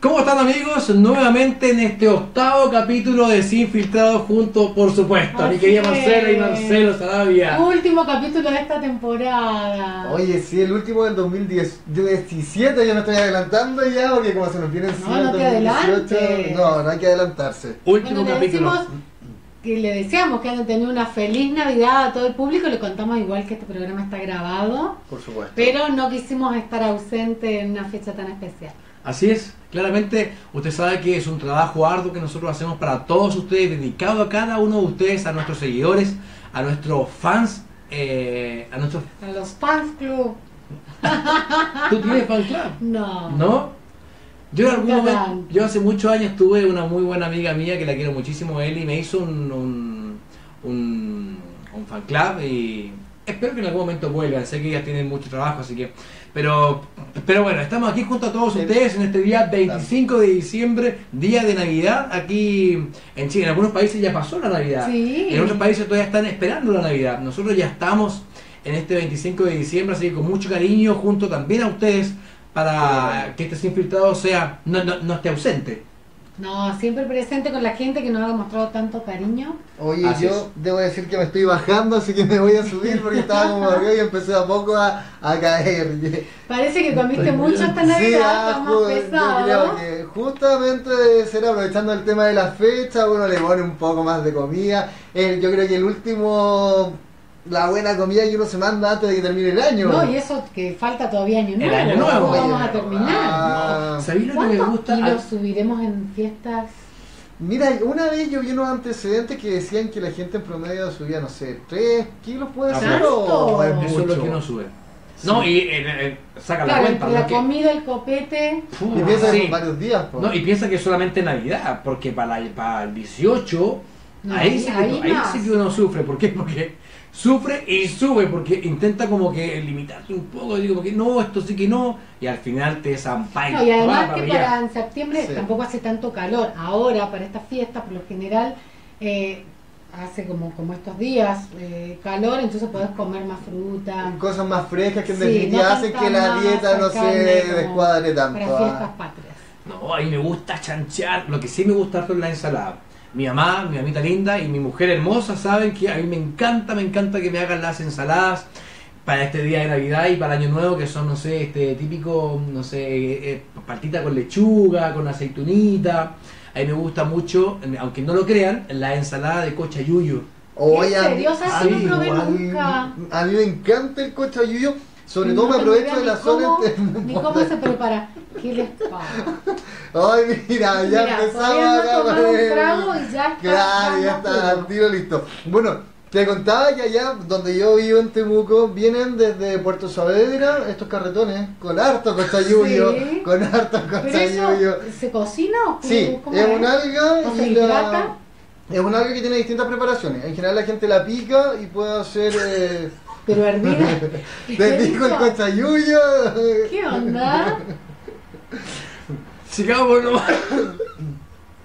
¿Cómo están amigos? Nuevamente en este octavo capítulo de Sin Filtrado junto, por supuesto, a mi Así querida Marcela y. Marcelo Sarabia. Último capítulo de esta temporada. Oye, sí, el último del 2017, yo me estoy adelantando ya, porque como se nos viene encima No, no el te 2018, adelantes. no, no hay que adelantarse. Último Bueno, capítulo. decimos que le deseamos que hayan tenido una feliz Navidad a todo el público. Le contamos igual que este programa está grabado, Por supuesto. pero no quisimos estar ausente en una fecha tan especial. Así es, claramente usted sabe que es un trabajo arduo que nosotros hacemos para todos ustedes, dedicado a cada uno de ustedes, a nuestros seguidores, a nuestros fans, eh, a nuestros... A los fans club, ¿Tú tienes fan club? no. ¿No? Yo en algún momento, yo hace muchos años tuve una muy buena amiga mía que la quiero muchísimo, él, y me hizo un, un, un, un fan club y espero que en algún momento vuelvan, sé que ellas tienen mucho trabajo, así que... Pero, pero bueno, estamos aquí junto a todos ustedes en este día 25 de diciembre, día de Navidad, aquí en Chile. En algunos países ya pasó la Navidad. Sí. En otros países todavía están esperando la Navidad. Nosotros ya estamos en este 25 de diciembre, así que con mucho cariño, junto también a ustedes, para que este infiltrado sea, no, no, no esté ausente. No, siempre presente con la gente que nos ha demostrado tanto cariño. Oye, Así yo es. debo decir que me estoy bajando, así que me voy a subir porque estaba como arriba y empecé a poco a, a caer. Parece que comiste Estoy mucho esta Sí, Navidad, ah, está más yo pesado. creo que justamente debe ser aprovechando el tema de la fecha, uno le pone un poco más de comida. Eh, yo creo que el último, la buena comida que uno se manda antes de que termine el año. No, y eso que falta todavía año El nuevo. año nuevo. ¿Cómo vamos a terminar? ah. ¿Sabéis lo que me ¿Cuántos gusta? kilos subiremos en fiestas? Mira, una vez yo vi unos antecedentes que decían que la gente en promedio subía, no sé, 3 kilos puede Ah, ser o ¿tanto? es Eso es lo que uno sube. No, y eh, eh, saca la cuenta. la ¿no? Que- comida, el copete. Puh, Y piensa que sí. varios días. No, y piensa que es solamente Navidad, porque para, la- para el 18, No, ahí, ahí- sí que, ahí ahí sí que uno sufre. ¿Por qué? Porque sufre y sube, porque intenta como que limitarse un poco, digo, porque no, esto sí que no, y al final te zampáis. No, y además que para en septiembre Sí. tampoco hace tanto calor. Ahora, para estas fiestas, por lo general, eh, hace como, como estos días eh, calor, entonces podés comer más fruta. Cosas más frescas que en Sí, definitiva no hacen que la dieta no se descuadre tanto. Para ah. fiestas patrias. No, a mí me gusta chanchear. Lo que sí me gusta hacer es la ensalada. Mi mamá, mi mamita linda y mi mujer hermosa saben que a mí me encanta, me encanta que me hagan las ensaladas para este día de Navidad y para Año Nuevo, que son, no sé, este típico, no sé, eh, partita con lechuga, con aceitunita. A mí me gusta mucho, aunque no lo crean, la ensalada de cochayuyo. Oye, ¿En a mí- a mí no probé igual- nunca? A mí me encanta el cochayuyo, sobre todo me aprovecho de la ni zona Ni cómo se prepara. ¿Qué les pasa? Ay, mira, ya Mira, empezamos acá tomar un trago y ya está Claro, ya está, al tiro listo. Bueno, te contaba que allá donde yo vivo en Temuco vienen desde Puerto Saavedra estos carretones con harto cochayuyo, Sí. con harto ¿Pero cochayuyo. eso se cocina o Sí, es un alga ¿O se y la- es un alga que tiene distintas preparaciones. En general la gente la pica y puede hacer eh, Pero hervida. te pico el cochayuyo. ¿Qué onda? Sigamos nomás.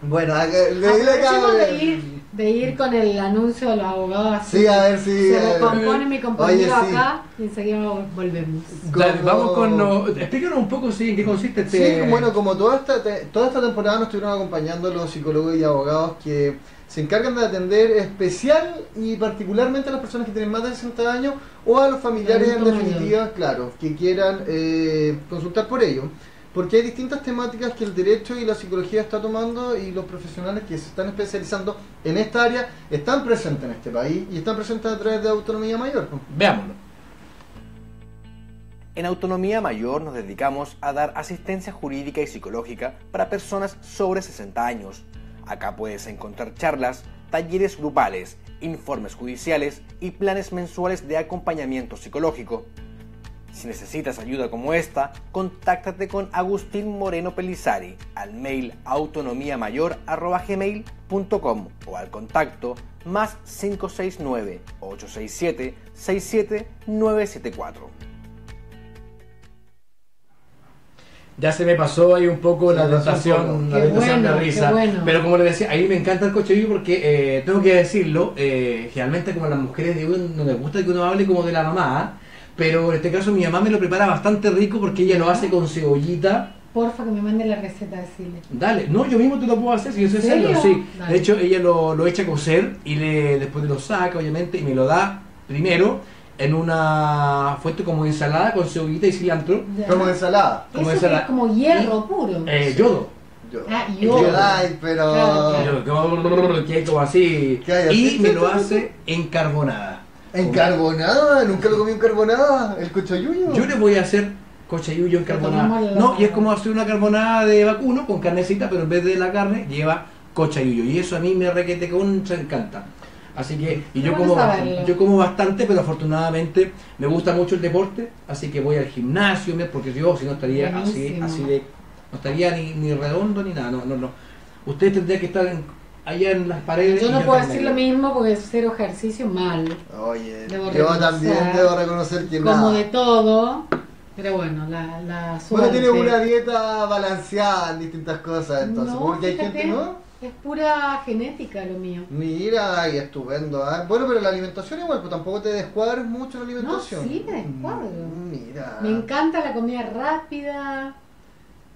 Bueno, acá- le di la Aprovechemos de ir, de ir con el anuncio de los abogados. así. Sí, a ver si. Se recompone mi compañero Oye, sí. acá y enseguida volvemos. Dale, Como- vamos con... lo- explícanos un poco, sí, en qué consiste este... Sí, bueno, como toda esta, te- toda esta temporada nos estuvieron acompañando los psicólogos y abogados que se encargan de atender especial y particularmente a las personas que tienen más de 60 años o a los familiares en definitiva, claro, que quieran eh, consultar por ello. Porque hay distintas temáticas que el derecho y la psicología está tomando y los profesionales que se están especializando en esta área están presentes en este país y están presentes a través de Autonomía Mayor. Veámoslo. En Autonomía Mayor nos dedicamos a dar asistencia jurídica y psicológica para personas sobre 60 años. Acá puedes encontrar charlas, talleres grupales, informes judiciales y planes mensuales de acompañamiento psicológico. Si necesitas ayuda como esta, contáctate con Agustín Moreno Pelizari al mail autonomiamayor.gmail.com o al contacto más 569-867-67974. Ya se me pasó ahí un poco Se la pasó un tentación, poco. la Qué tentación bueno, de qué risa. bueno. Pero como le decía, a mí me encanta el coche porque eh, tengo que decirlo, eh, generalmente como a las mujeres de uno no les gusta que uno hable como de la mamá, pero en este caso mi mamá me lo prepara bastante rico porque ella lo hace con cebollita, porfa que me mande la receta de chile. Dale, no, yo mismo te lo puedo hacer si yo sé hacerlo, sí. Dale. De hecho, ella lo, lo echa a cocer y le, después lo saca, obviamente, y me lo da primero en una fuente como de ensalada con cebollita y cilantro, Ya. Como ensalada. como Eso ensalada. es como hierro puro. eh, yodo. Yo. Ah, yo. Ay, pero. Claro, Yo- que es como así. ¿Qué hay Y me lo hace en carbonada. ¿En carbonada? ¿Nunca lo comí en carbonada? ¿El cochoyuyo? Yo le voy a hacer cochayuyo en Le carbonada. ponemos la- No, y es como hacer una carbonada de vacuno con carnecita, pero en vez de la carne lleva cochayuyo. Y eso a mí me requete contra encanta. Así que, y yo como, yo como bastante, pero afortunadamente me gusta mucho el deporte, así que voy al gimnasio, porque yo si no estaría así, Buenísimo. así de, no estaría ni, ni redondo ni nada, no, no, no. Ustedes tendrían que estar en- allá en las paredes. Yo no puedo decir lo mismo porque es cero ejercicio mal. Oye, Debo yo reconocer- también debo reconocer que Como nada. de todo. Pero bueno, la, la Bueno, suerte. tiene una dieta balanceada en distintas cosas, entonces. No, porque hay gente, ¿no? Es pura genética lo mío. Mira, ay, estupendo. ¿ah? Bueno, pero la alimentación igual, pues tampoco te descuadres mucho la alimentación. sí me descuadro. Mm, Mira. Me encanta la comida rápida.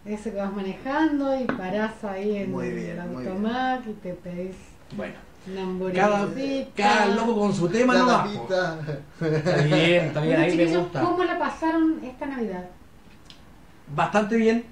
Ese que vas manejando y parás ahí en Muy bien, el automac y te pedís Bueno, una cada, cada loco con su tema La no tapita. Está bien, está bien, ahí me gusta. ¿Cómo la pasaron esta Navidad? Bastante bien,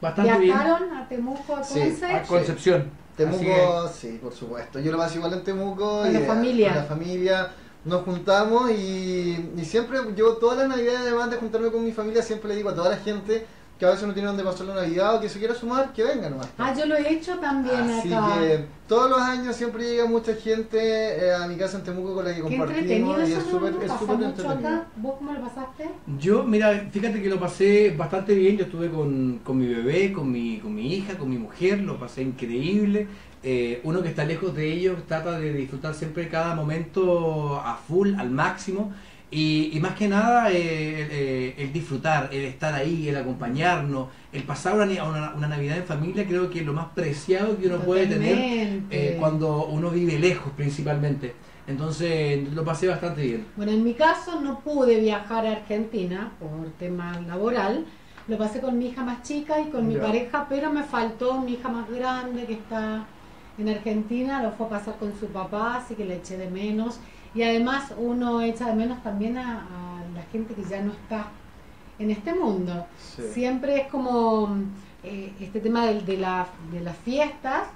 bastante bien. ¿Viajaron a Temuco, a Sí? A Concepción. Así Temuco, sí, por supuesto. Yo lo pasé igual en Temuco. Con y la familia. Con la familia. Nos juntamos y, y siempre, yo todas las navidades, además de juntarme con mi familia, siempre le digo a toda la gente que a veces no tiene dónde pasar la Navidad o que se quiera sumar, que venga nomás. Ah, yo lo he hecho también Así acá. que todos los años siempre llega mucha gente eh, a mi casa en Temuco con la que Qué entretenido compartimos y eso, es ¿no? súper ¿No es súper mucho entretenido. acá? ¿Vos cómo lo pasaste? Yo, mira, fíjate que lo pasé bastante bien. Yo estuve con, con mi bebé, con mi, con mi hija, con mi mujer, lo pasé increíble. Eh, uno que está lejos de ellos trata de disfrutar siempre cada momento a full, al máximo. Y, y más que nada, eh, el, eh, el disfrutar, el estar ahí, el acompañarnos, el pasar una, una, una Navidad en familia, creo que es lo más preciado que uno puede tener eh, cuando uno vive lejos principalmente. Entonces lo pasé bastante bien. Bueno, en mi caso no pude viajar a Argentina por tema laboral. Lo pasé con mi hija más chica y con mi Ya. pareja, pero me faltó mi hija más grande que está en Argentina. Lo fue a pasar con su papá, así que le eché de menos. Y además uno echa de menos también a, a la gente que ya no está en este mundo. Sí. Siempre es como eh, este tema del- de, la- de las fiestas,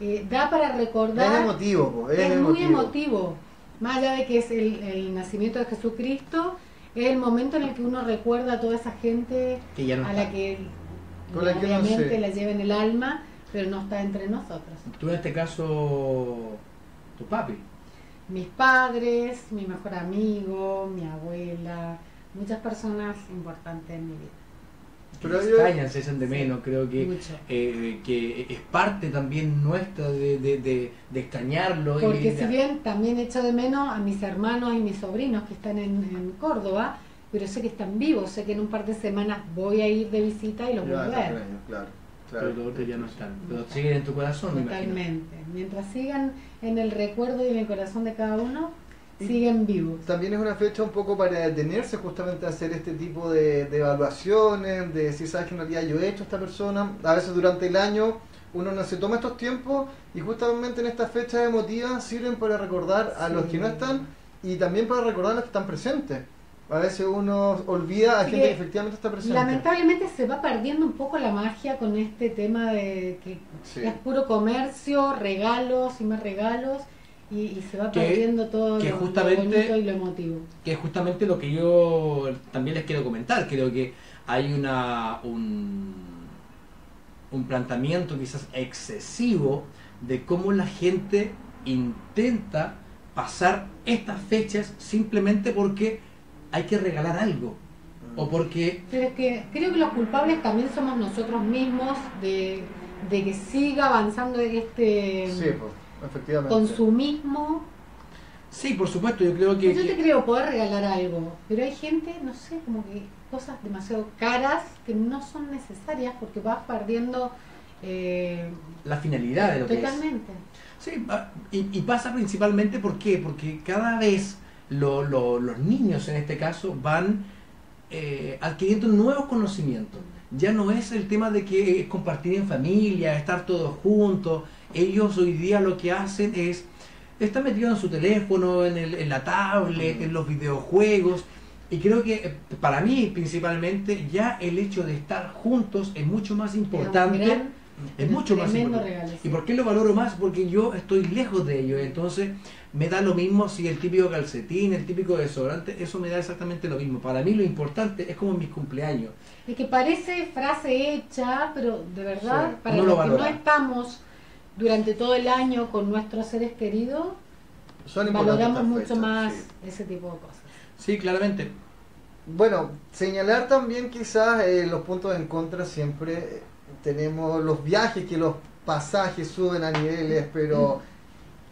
eh, da para recordar Es emotivo, es, es muy emotivo. emotivo. Más allá de que es el, el nacimiento de Jesucristo, es el momento en el que uno recuerda a toda esa gente Que ya no a está. la que Con la que no sé. la lleva en el alma, pero no está entre nosotros. Tú en este caso, tu papi. Mis padres, mi mejor amigo, mi abuela, muchas personas importantes en mi vida. Pero extrañan, se echan de menos, creo que, eh, que es parte también nuestra de, de, de, de extrañarlo. Porque si bien también echo de menos a mis hermanos y mis sobrinos que están en, en Córdoba, pero sé que están vivos, sé que en un par de semanas voy a ir de visita y los voy a ver. claro, claro. Pero los otros ya no están. Pero siguen en tu corazón, me. Totalmente. Mientras sigan en el recuerdo y en el corazón de cada uno, Y- siguen vivos. También es una fecha un poco para detenerse justamente a hacer este tipo de, de evaluaciones, de decir, sabes que en realidad yo he hecho a esta persona. A veces durante el año uno no se toma estos tiempos y justamente en estas fechas emotivas sirven para recordar a los que no están y también para recordar a los que están presentes. A veces uno olvida a gente que que, efectivamente está presente. Lamentablemente se va perdiendo un poco la magia con este tema de que Sí. es puro comercio, regalos y más regalos, y, y se va Que- perdiendo todo que lo, lo justamente- bonito y lo emotivo. Que es justamente lo que yo también les quiero comentar. Creo que hay una un, un planteamiento quizás excesivo de cómo la gente intenta pasar estas fechas simplemente porque hay que regalar algo. O porque Pero es que creo que los culpables también somos nosotros mismos de, de que siga avanzando este Sí, pues, efectivamente. consumismo. Sí, por supuesto, yo creo que... Yo te que- creo poder regalar algo, pero hay gente, no sé, como que cosas demasiado caras que no son necesarias porque vas perdiendo eh, la finalidad de lo que es. totalmente. Sí, y, y pasa principalmente ¿por qué? porque cada vez lo- lo- los niños en este caso van eh, adquiriendo nuevos conocimientos ya no es el tema de que es compartir en familia, estar todos juntos. Ellos hoy día lo que hacen es están metidos en su teléfono, en, el, en la tablet, en los videojuegos. Y creo que eh, para mí principalmente ya el hecho de estar juntos es mucho más importante. Es mucho más importante. regalo, sí. ¿Y por qué lo valoro más? Porque yo estoy lejos de ellos. Entonces me da lo mismo si el típico calcetín, el típico desodorante, eso me da exactamente lo mismo. Para mí lo importante es como en mis cumpleaños. Es que parece frase hecha, pero de verdad, Sí, para los lo que no estamos durante todo el año con nuestros seres queridos, Son importantes valoramos mucho fechas, más sí. ese tipo de cosas. Sí, claramente. Bueno, señalar también quizás eh, los puntos en contra siempre eh, tenemos los viajes que los pasajes suben a niveles, pero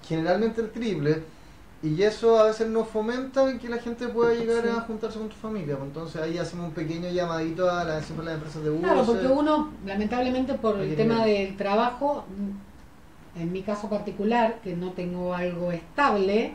generalmente el triple. Y eso a veces no fomenta que la gente pueda llegar Sí. a juntarse con tu familia. pues Entonces ahí hacemos un pequeño llamadito a la, siempre a las empresas de buses. Claro, porque uno, lamentablemente por el tema del trabajo, en mi caso particular, que no tengo algo estable,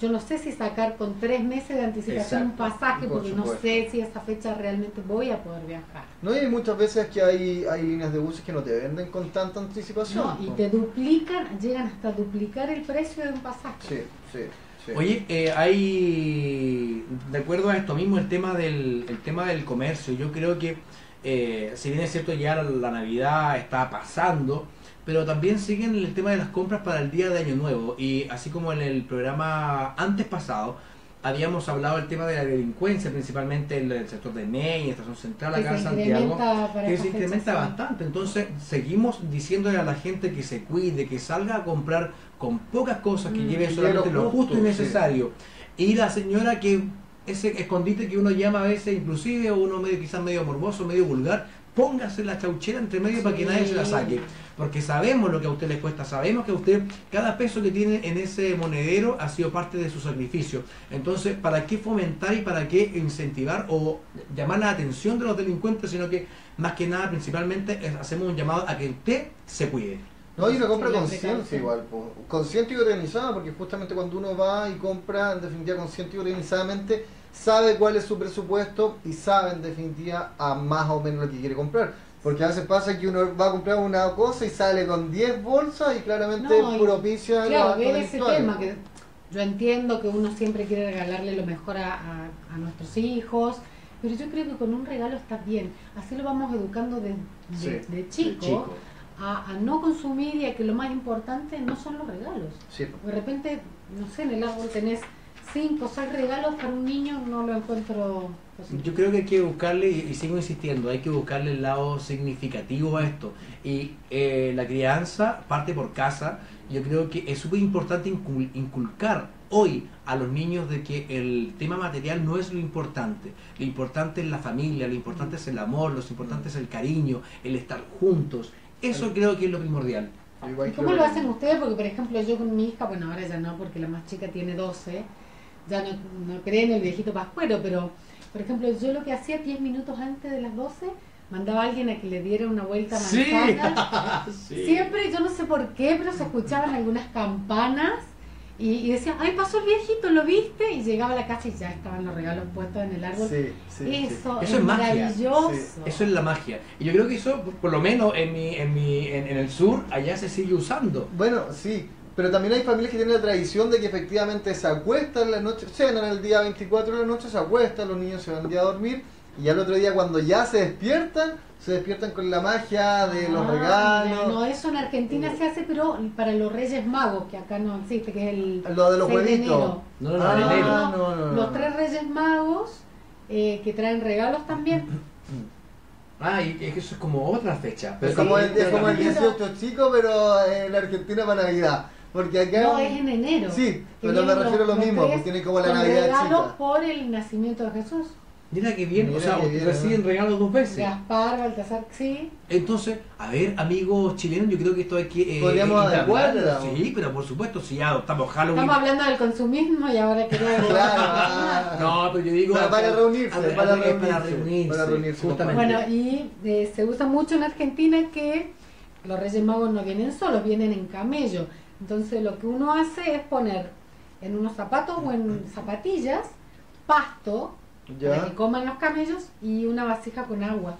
yo no sé si sacar con tres meses de anticipación un pasaje, por porque no sé si a esa fecha realmente voy a poder viajar. No y hay muchas veces que hay, hay líneas de buses que no te venden con tanta anticipación. No, y te duplican, llegan hasta duplicar el precio de un pasaje. Sí, sí, sí. Oye, eh, hay, de acuerdo a esto mismo, el tema del, el tema del comercio. Yo creo que, eh, si bien es cierto, ya la, la Navidad está pasando, pero también siguen el tema de las compras para el día de Año Nuevo. Y así como en el programa antes pasado, habíamos hablado del tema de la delincuencia, principalmente en el sector de Ney, Estación Central, Que acá en Santiago que se incrementa fecha, bastante. Entonces, seguimos diciéndole a la gente que se cuide, que salga a comprar con pocas cosas, que Mm. lleve solamente lo justo, justo y sí. necesario. Y la señora que ese escondite que uno llama a veces, inclusive uno medio quizás medio morboso, medio vulgar, póngase la chauchera entre medio para que nadie se la saque. Porque sabemos lo que a usted le cuesta, sabemos que a usted cada peso que tiene en ese monedero ha sido parte de su sacrificio. Entonces, ¿para qué fomentar y para qué incentivar o llamar la atención de los delincuentes? Sino que más que nada, principalmente, es- hacemos un llamado a que usted se cuide. No, y una compra Sí, consciente igual, po. consciente y organizada, porque justamente cuando uno va y compra, en definitiva, consciente y organizadamente, sabe cuál es su presupuesto y sabe, en definitiva, a más o menos lo que quiere comprar. Porque a veces pasa que uno va a comprar una cosa y sale con 10 bolsas y claramente No, y- propicia los Claro, ver ese tema, que yo entiendo que uno siempre quiere regalarle lo mejor a, a- a nuestros hijos, pero yo creo que con un regalo está bien. Así lo vamos educando de, de, Sí, de chico, chico. A, a no consumir y a que lo más importante no son los regalos. Sí. De repente, no sé, en el árbol tenés cinco seis regalos para un niño, no lo encuentro posible. Yo creo que hay que buscarle, y y sigo insistiendo, hay que buscarle el lado significativo a esto. Y eh, la crianza parte por casa. Yo creo que es súper importante incul- inculcar hoy a los niños de que el tema material no es lo importante. Lo importante es la familia, lo importante es el amor, lo importante es el cariño, el estar juntos. Eso creo que es lo primordial. ¿Y cómo lo hacen ustedes? Porque, por ejemplo, yo con mi hija, bueno, ahora ya no, porque la más chica tiene 12, ya no, no cree en el viejito pascuero, pero, por ejemplo, yo lo que hacía 10 minutos antes de las 12, mandaba a alguien a que le diera una vuelta a manzana. Siempre, yo no sé por qué, pero se escuchaban algunas campanas y, y decían, ay, pasó el viejito, ¿lo viste? Y llegaba a la casa y ya estaban los regalos puestos en el árbol. Sí, sí, sí. Eso, Eso es magia. maravilloso. Sí, Eso es la magia. Y yo creo que eso, por- por lo menos en, mi, en, mi, en, en el sur, allá se sigue usando. Bueno, sí, pero también hay familias que tienen la tradición de que efectivamente se acuestan la noche, cenan el día 24 de la noche, se acuestan, los niños se van ya a dormir y al otro día cuando ya se despiertan, se despiertan con la magia de los Ah, regalos. No, eso en Argentina se hace, pero para los Reyes Magos, que acá no existe, que es el Lo de los 6 de huevitos. enero. No, no, no, Ah, enero. no, no, no. Los tres Reyes Magos eh, que traen regalos también. Ah, y es que eso es como otra fecha. Es sí, como, el, es como el Pero- 18 chico, pero en Argentina para Navidad. Porque acá... No, es en enero. Sí, pero me refiero a lo los mismo, porque tiene como la Navidad regalos chica. por el nacimiento de Jesús. Mira que bien, Mira o sea, bien, reciben ¿no? regalos dos veces. Gaspar, Baltasar, sí. Entonces, a ver, amigos chilenos, yo creo que esto hay que. eh, Podríamos adecuarlo. Sí, pero por supuesto, si ya adoptamos Halloween. Estamos hablando del consumismo y ahora queremos... Claro. No, pero yo digo. Para- para reunirse, ver, para ver, para reunirse, reunirse. para reunirse, justamente. Bueno, y eh, se usa mucho en Argentina que los Reyes Magos no vienen solos, vienen en camello. Entonces lo que uno hace es poner en unos zapatos o en zapatillas pasto para que coman los camellos y una vasija con agua.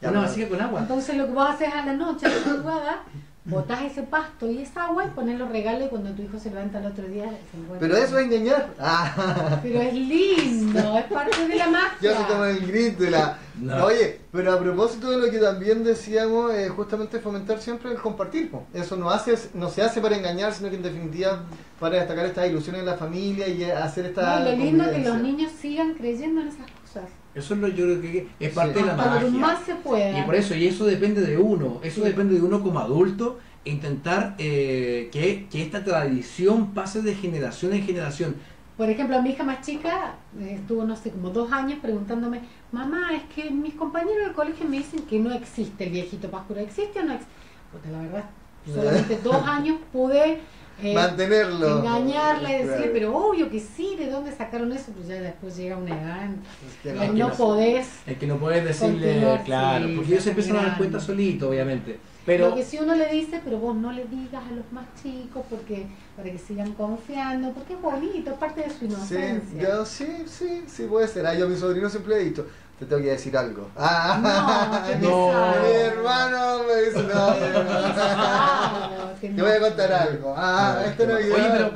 Ya, Una vasija con agua. Entonces lo que vos haces a la noche, a la madrugada, botás ese pasto y esa agua y pones los regalos y cuando tu hijo se levanta el otro día se encuentra. Pero eso es engañar. Ah. Pero es lindo, es parte de la magia. Ya se toma el grito y la... No. Oye, pero a propósito de lo que también decíamos, eh, justamente fomentar siempre el compartir. Eso no, hace, no se hace para engañar, sino que en definitiva para destacar estas ilusiones en la familia y hacer esta... No, y lo lindo es que los niños sigan creyendo en esas cosas. Eso es lo yo creo que es parte Sí. de la Hasta magia. más se pueda. Y por eso, y eso depende de uno, eso Sí. depende de uno como adulto, intentar eh, que, que esta tradición pase de generación en generación. Por ejemplo, mi hija más chica eh, estuvo, no sé, como dos años preguntándome, mamá, es que mis compañeros del colegio me dicen que no existe el viejito Pascura, ¿existe o no existe? Porque la verdad, solamente dos años pude eh, Mantenerlo. engañarla y decirle, Claro. pero obvio que sí, ¿de dónde sacaron eso? Pues ya después llega una edad Es que no. no, no. podés. Es que no puedes decirle, claro, sí, porque ellos empiezan a dar cuenta solito, obviamente. Pero Lo que si uno le dice, pero vos no le digas a los más chicos porque para que sigan confiando, porque es bonito, es parte de su Sí, inocencia. yo, sí, sí, sí puede ser. Ah, yo a mi sobrino siempre le he dicho, te tengo que decir algo. Ah, No, No. Mi hermano me dice, no, mi hermano. Te no. voy a contar algo. Ah, esta Navidad. Oye, pero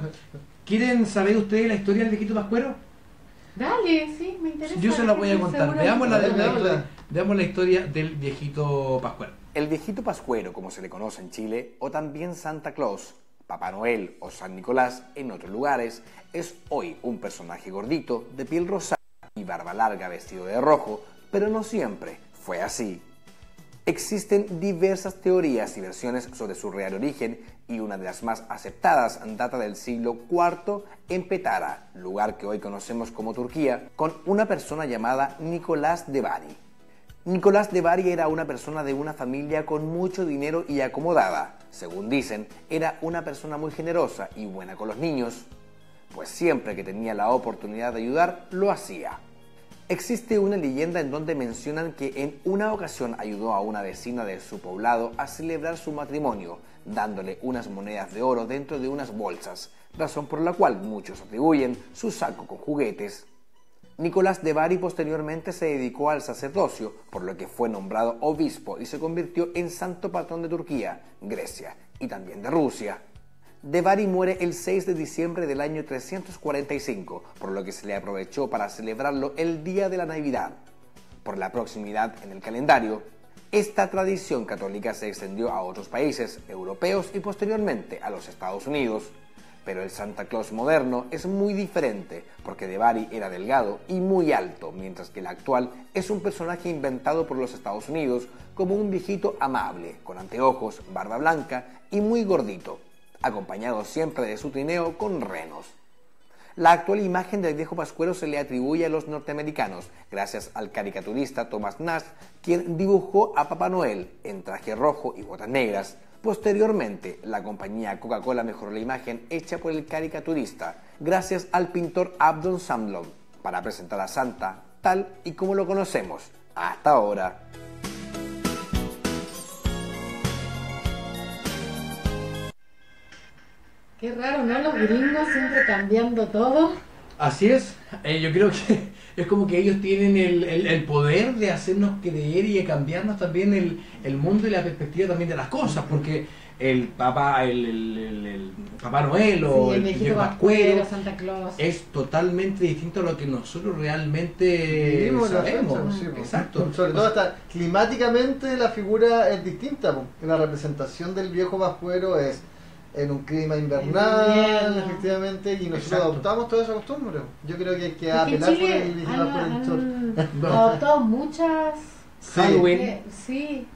¿quieren saber ustedes la historia del viejito Pascuero? Dale, sí, me interesa. Yo se la voy a contar. Veamos la. Dale, la veamos la historia del viejito Pascuero. El viejito pascuero, como se le conoce en Chile, o también Santa Claus, Papá Noel o San Nicolás en otros lugares, es hoy un personaje gordito, de piel rosada y barba larga vestido de rojo, pero no siempre fue así. Existen diversas teorías y versiones sobre su real origen y una de las más aceptadas data del siglo IV en Petara, lugar que hoy conocemos como Turquía, con una persona llamada Nicolás de Bari. Nicolás de Bari era una persona de una familia con mucho dinero y acomodada. Según dicen, era una persona muy generosa y buena con los niños, pues siempre que tenía la oportunidad de ayudar, lo hacía. Existe una leyenda en donde mencionan que en una ocasión ayudó a una vecina de su poblado a celebrar su matrimonio, dándole unas monedas de oro dentro de unas bolsas, razón por la cual muchos atribuyen su saco con juguetes. Nicolás de Bari posteriormente se dedicó al sacerdocio, por lo que fue nombrado obispo y se convirtió en santo patrón de Turquía, Grecia y también de Rusia. De Bari muere el 6 de diciembre del año 345, por lo que se le aprovechó para celebrarlo el día de la Navidad. Por la proximidad en el calendario, esta tradición católica se extendió a otros países europeos y posteriormente a los Estados Unidos. Pero el Santa Claus moderno es muy diferente, porque De Bari era delgado y muy alto, mientras que el actual es un personaje inventado por los Estados Unidos como un viejito amable, con anteojos, barba blanca y muy gordito, acompañado siempre de su trineo con renos. La actual imagen del viejo pascuero se le atribuye a los norteamericanos, gracias al caricaturista Thomas Nash, quien dibujó a Papá Noel en traje rojo y botas negras. Posteriormente, la compañía Coca-Cola mejoró la imagen hecha por el caricaturista, gracias al pintor Abdon Samlon, para presentar a Santa tal y como lo conocemos hasta ahora. Qué raro, ¿no? Los gringos siempre cambiando todo. Así es, eh, yo creo que es como que ellos tienen el, el- el poder de hacernos creer y de cambiarnos también el, el mundo y la perspectiva también de las cosas, porque el papá, el, el- el- el Papá Noel o Sí, el, viejito viejo Pascuero, Santa Claus. es totalmente distinto a lo que nosotros realmente Vivimos sabemos. fecha. Exacto. Sobre todo hasta climáticamente la figura es distinta. La representación del viejo pascuero es en un clima invernal, invierno. efectivamente, y nosotros Exacto. adoptamos toda esa costumbre. Yo creo que hay que que apelar por el han No. adoptado muchas... Sí. Halloween. eh, sí,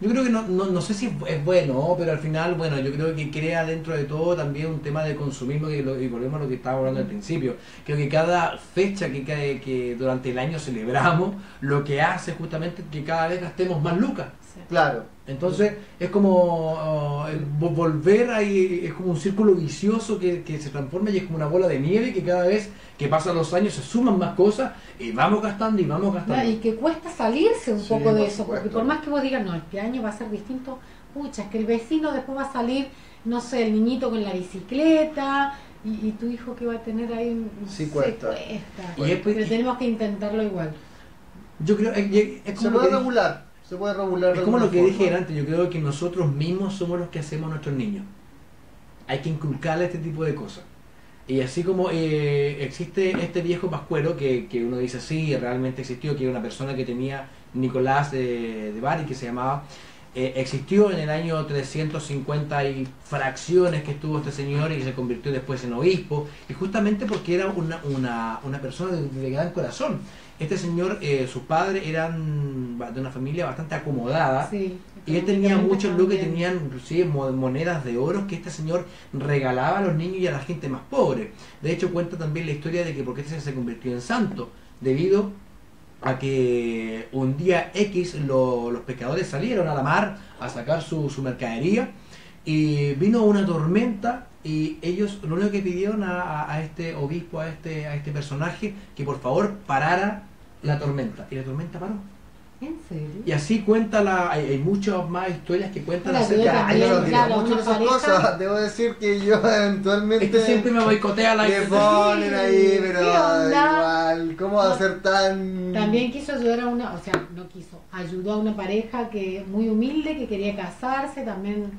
Yo creo que no, no, no sé si es, bueno, pero al final, bueno, yo creo que crea dentro de todo también un tema de consumismo y, lo- y volvemos a lo que estábamos hablando al principio. Creo que cada fecha que, cae- que durante el año celebramos, lo que hace justamente que cada vez gastemos más lucas. sí. Claro. Entonces es como uh, volver ahí, es como un círculo vicioso que, que se transforma y es como una bola de nieve que cada vez que pasan los años se suman más cosas y vamos gastando y vamos gastando. Y que cuesta salirse un Sí, poco de eso, porque por más que vos digas, no, este año va a ser distinto, pucha, es que el vecino después va a salir, no sé, el niñito con la bicicleta, y, y tu hijo que va a tener ahí, Sí, cuesta. Y es- Pero tenemos que intentarlo igual. Yo creo es, es Se como puede que- regular. Se puede regular. Es como lo que dije forma. antes, yo creo que nosotros mismos somos los que hacemos a nuestros niños. Hay que inculcarle este tipo de cosas. Y así como eh, existe este viejo pascuero que, que uno dice, sí, realmente existió, que era una persona que tenía Nicolás de, de Bari, que se llamaba, eh, existió en el año 350 y fracciones que estuvo este señor y se convirtió después en obispo, y justamente porque era una, una, una persona de, de gran corazón. Este señor, eh, sus padres eran de una familia bastante acomodada, Sí, y él tenía muchos lo que tenían inclusive mo- monedas de oro que este señor regalaba a los niños y a la gente más pobre. De hecho cuenta también la historia de que porque este se convirtió en santo, debido a que un día X lo- los pescadores salieron a la mar a sacar su, su mercadería y vino una tormenta y ellos lo único que pidieron a, a- a este obispo, a este, a este personaje, que por favor parara la tormenta. Y la tormenta paró. ¿En serio? Y así cuenta la, hay, hay muchas más historias que cuentan acerca Ay, yo no También, digo claro, mucho de una esas pareja- cosas. Debo decir que yo eventualmente. Este siempre me boicotea la Le ponen ahí, pero ¿Qué onda? igual. ¿Cómo va a ser tan.? También quiso ayudar a una, o sea, no quiso, ayudó a una pareja que muy humilde que quería casarse, también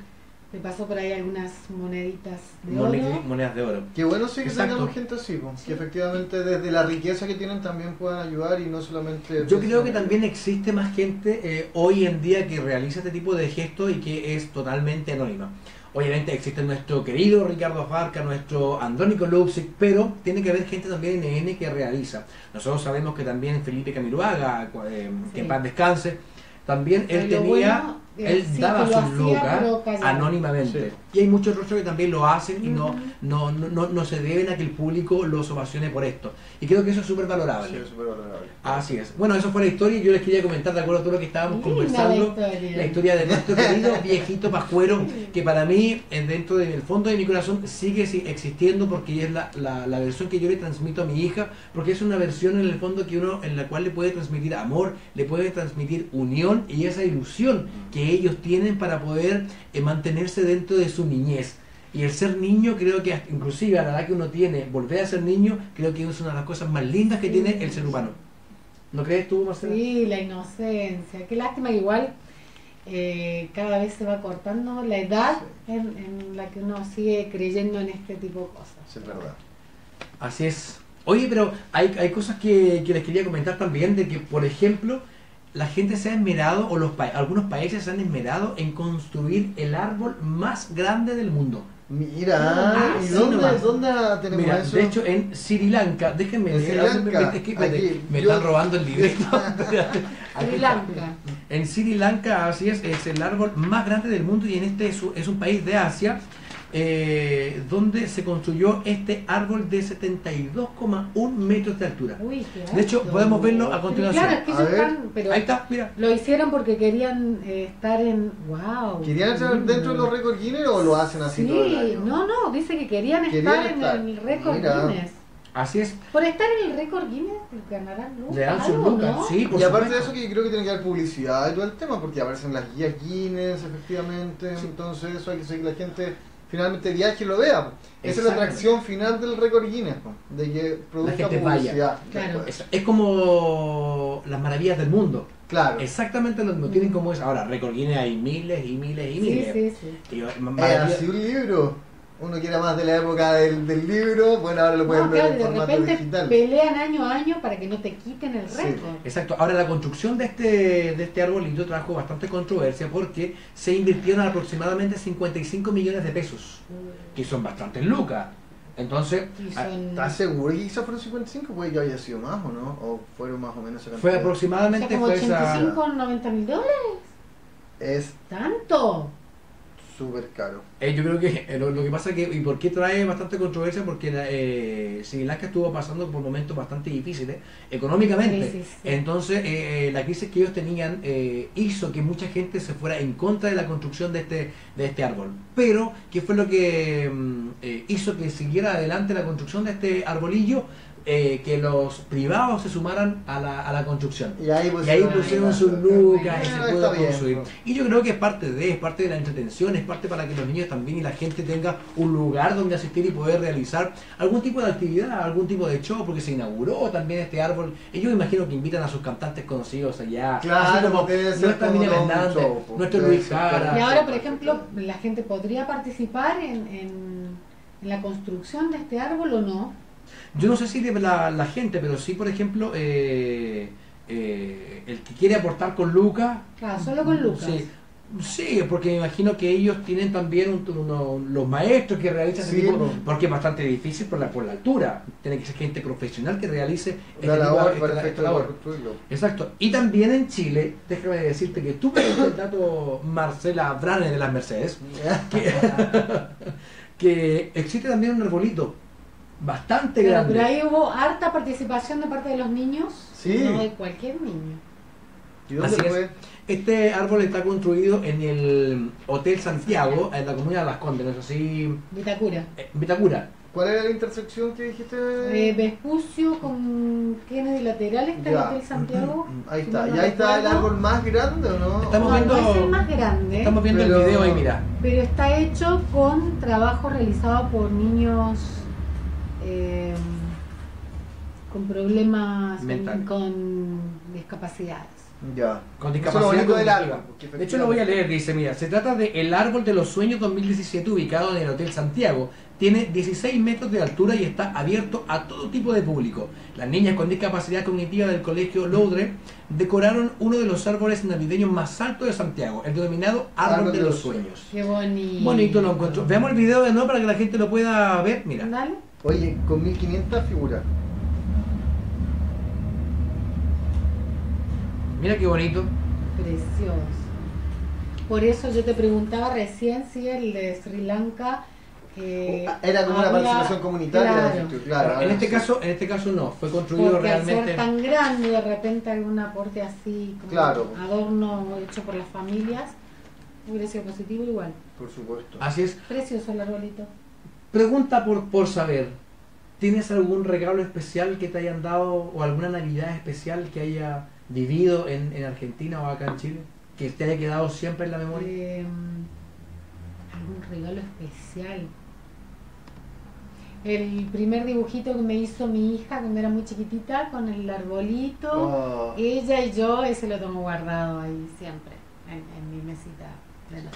le pasó por ahí algunas moneditas de oro. Mone- monedas de oro. Qué bueno sí que Exacto. tengamos gente así, po, que efectivamente desde la riqueza que tienen también puedan ayudar y no solamente... Yo creo que también existe más gente eh, hoy en día que realiza este tipo de gestos y que es totalmente anónima. Obviamente existe nuestro querido Ricardo Farca, nuestro Andrónico Lupsic, pero tiene que haber gente también en NN que realiza. Nosotros sabemos que también Felipe Camiruaga, eh, que en Sí. paz descanse, también él tenía, bueno, él sí, daba sus lucas pero callado. anónimamente. Sí. Y hay muchos rostros que también lo hacen y no, no, no, no, no se deben a que el público los ovacione por esto. Y creo que eso es súper valorable. Sí, es súper valorable. Así es. Bueno, eso fue la historia y yo les quería comentar, de acuerdo a todo lo que estábamos Linda conversando, la historia. la historia de nuestro querido viejito pascuero, que para mí, en- dentro del fondo de mi corazón, sigue si- existiendo porque es la, la, la versión que yo le transmito a mi hija, porque es una versión en el fondo que uno, en la cual le puede transmitir amor, le puede transmitir unión y esa ilusión que ellos tienen para poder mantenerse dentro de su niñez. Y el ser niño, creo que inclusive a la edad que uno tiene, volver a ser niño, creo que es una de las cosas más lindas que Sí. tiene el ser humano. ¿No crees tú, Marcela? Sí, la inocencia. Qué lástima que igual eh, cada vez se va cortando la edad en, en la que uno sigue creyendo en este tipo de cosas. Sí, es verdad. Así es. Oye, pero hay, hay cosas que, que les quería comentar también, de que, por ejemplo, la gente se ha esmerado, o los pa- algunos países se han esmerado en construir el árbol más grande del mundo. Mira, Ah, ¿y dónde, dónde tenemos Mira, eso? de hecho en Sri Lanka, déjenme En leer, Sri Lanka, me, es que, aquí, me yo- están robando el aquí Sri. Lanka. En Sri Lanka, así es, es el árbol más grande del mundo y en este es, un- es un país de Asia eh, donde se construyó este árbol de 72,1 metros de altura. Uy, qué De hecho, alto. podemos verlo a continuación. Claro, es que A ver. están, pero Ahí está, mira. lo hicieron porque querían eh, estar en. ¡Wow! ¿Querían entrar dentro de los récords Guinness o lo hacen así todo el Sí, año? no, no, dice que querían, Querían estar, estar. en el récord. Guinness. Así es. Por estar en el récord Guinness ganarán lucas. Le dan sus lucas. ¿no? Sí, por Y aparte de eso que yo creo que tiene que haber publicidad y todo el tema, porque aparecen las guías Guinness, efectivamente, entonces eso hay que que la gente finalmente viaje y lo vea. Esa es la atracción final del récord Guinness, de que produzca gente vaya. publicidad. Claro. Es, es como las maravillas del mundo. Claro. Exactamente lo mismo. Tienen como es. Ahora, récord Guinness hay miles y miles y Sí, miles. sí, sí. Y, eh, Es maravilla- así un libro. Uno quiere más de la época del, del libro, bueno, ahora lo pueden No, ver claro, en de formato repente digital. pelean año a año para que no te quiten el Sí. récord. Exacto. Ahora la construcción de este, de este arbolito trajo bastante controversia porque se invirtieron aproximadamente 55 millones de pesos, que son bastantes lucas. Entonces, ah, ¿Estás seguro que quizás fueron 55? Puede que haya sido más o no, o fueron más o menos esa fue cantidad. o sea, aproximadamente como fue esa- 85 90 mil dólares. Es ¿Tanto? Súper caro. Eh, yo creo que eh, lo, lo que pasa que, y por qué trae bastante controversia, porque la, eh, Sri Lanka estuvo pasando por momentos bastante difíciles económicamente. Sí. Entonces, eh, la crisis que ellos tenían eh, hizo que mucha gente se fuera en contra de la construcción de este, de este árbol. Pero, ¿qué fue lo que mm, eh, hizo que siguiera adelante la construcción de este arbolillo? Eh, que los privados se sumaran a la, a la construcción. Y ahí Y ahí pusieron sus lucas y se Ah, pudo construir. pues. Y yo creo que es parte de, es parte de la entretención, es parte para que los niños también y la gente tenga un lugar donde asistir y poder realizar algún tipo de actividad, algún tipo de show, porque se inauguró también este árbol. Y yo imagino que invitan a sus cantantes conocidos allá. Claro, como Hernández, show, pues. Luis todo Y ahora, por ejemplo, la gente podría participar en, en, en la construcción de este árbol o no. Yo no sé si de la, la gente, pero sí, por ejemplo, eh, eh, el que quiere aportar con Lucas. Claro, solo con Lucas. Sí, sí, porque me imagino que ellos tienen también un- uno- los maestros que realizan ese tipo, po. porque es bastante difícil por la, por la altura. Tiene que ser gente profesional que realice este La tipo labor esta- labor. Exacto. Y también en Chile, déjame decirte que tú me diste el dato, Marcela Brane de las Mercedes, que, que existe también un arbolito bastante grande. pero ahí hubo harta participación de parte de los niños, Sí. no de cualquier niño. ¿Y dónde Así es. fue? Este árbol está construido en el Hotel Santiago, en la comuna de Las Condes, ¿no es así? Vitacura. Eh, Vitacura. ¿Cuál era la intersección que dijiste? Eh, Vespucio con Kennedy lateral está Ya. el Hotel Santiago. Ahí está. no ¿Y ahí está el árbol más grande o no? Estamos No, viendo- no es el más grande, Estamos viendo Pero- el video ahí, mira. pero está hecho con trabajo realizado por niños eh, con problemas, con, discapacidades. Ya. Con Eso es lo discapacidad del árbol, De hecho, lo voy a leer, dice, mira, se trata de El Árbol de los Sueños 2017, ubicado en el Hotel Santiago. Tiene 16 metros de altura y está abierto a todo tipo de público. Las niñas con discapacidad cognitiva del colegio Loudre decoraron uno de los árboles navideños más altos de Santiago, el denominado Árbol, de, los Sueños. Qué bonito. Bonito lo encuentro. Veamos el video de nuevo para que la gente lo pueda ver. Mira, Dale. Oye, con 1500 figuras. mira qué bonito. Precioso. Por eso yo te preguntaba recién si el de Sri Lanka eh, Era como una participación comunitaria. Claro, claro, en este sí. caso, en este caso no, fue construido porque al realmente. ser tan grande de repente algún aporte así como Claro. adorno hecho por las familias hubiera sido positivo igual. Por supuesto. Así es. Precioso el arbolito. Pregunta por, por saber, ¿tienes algún regalo especial que te hayan dado o alguna Navidad especial que haya vivido en, en Argentina o acá en Chile? Que te haya quedado siempre en la memoria. Eh, algún regalo especial. El primer dibujito que me hizo mi hija cuando era muy chiquitita con el arbolito. Oh, Ella y yo, ese lo tengo guardado ahí siempre, en, en mi mesita.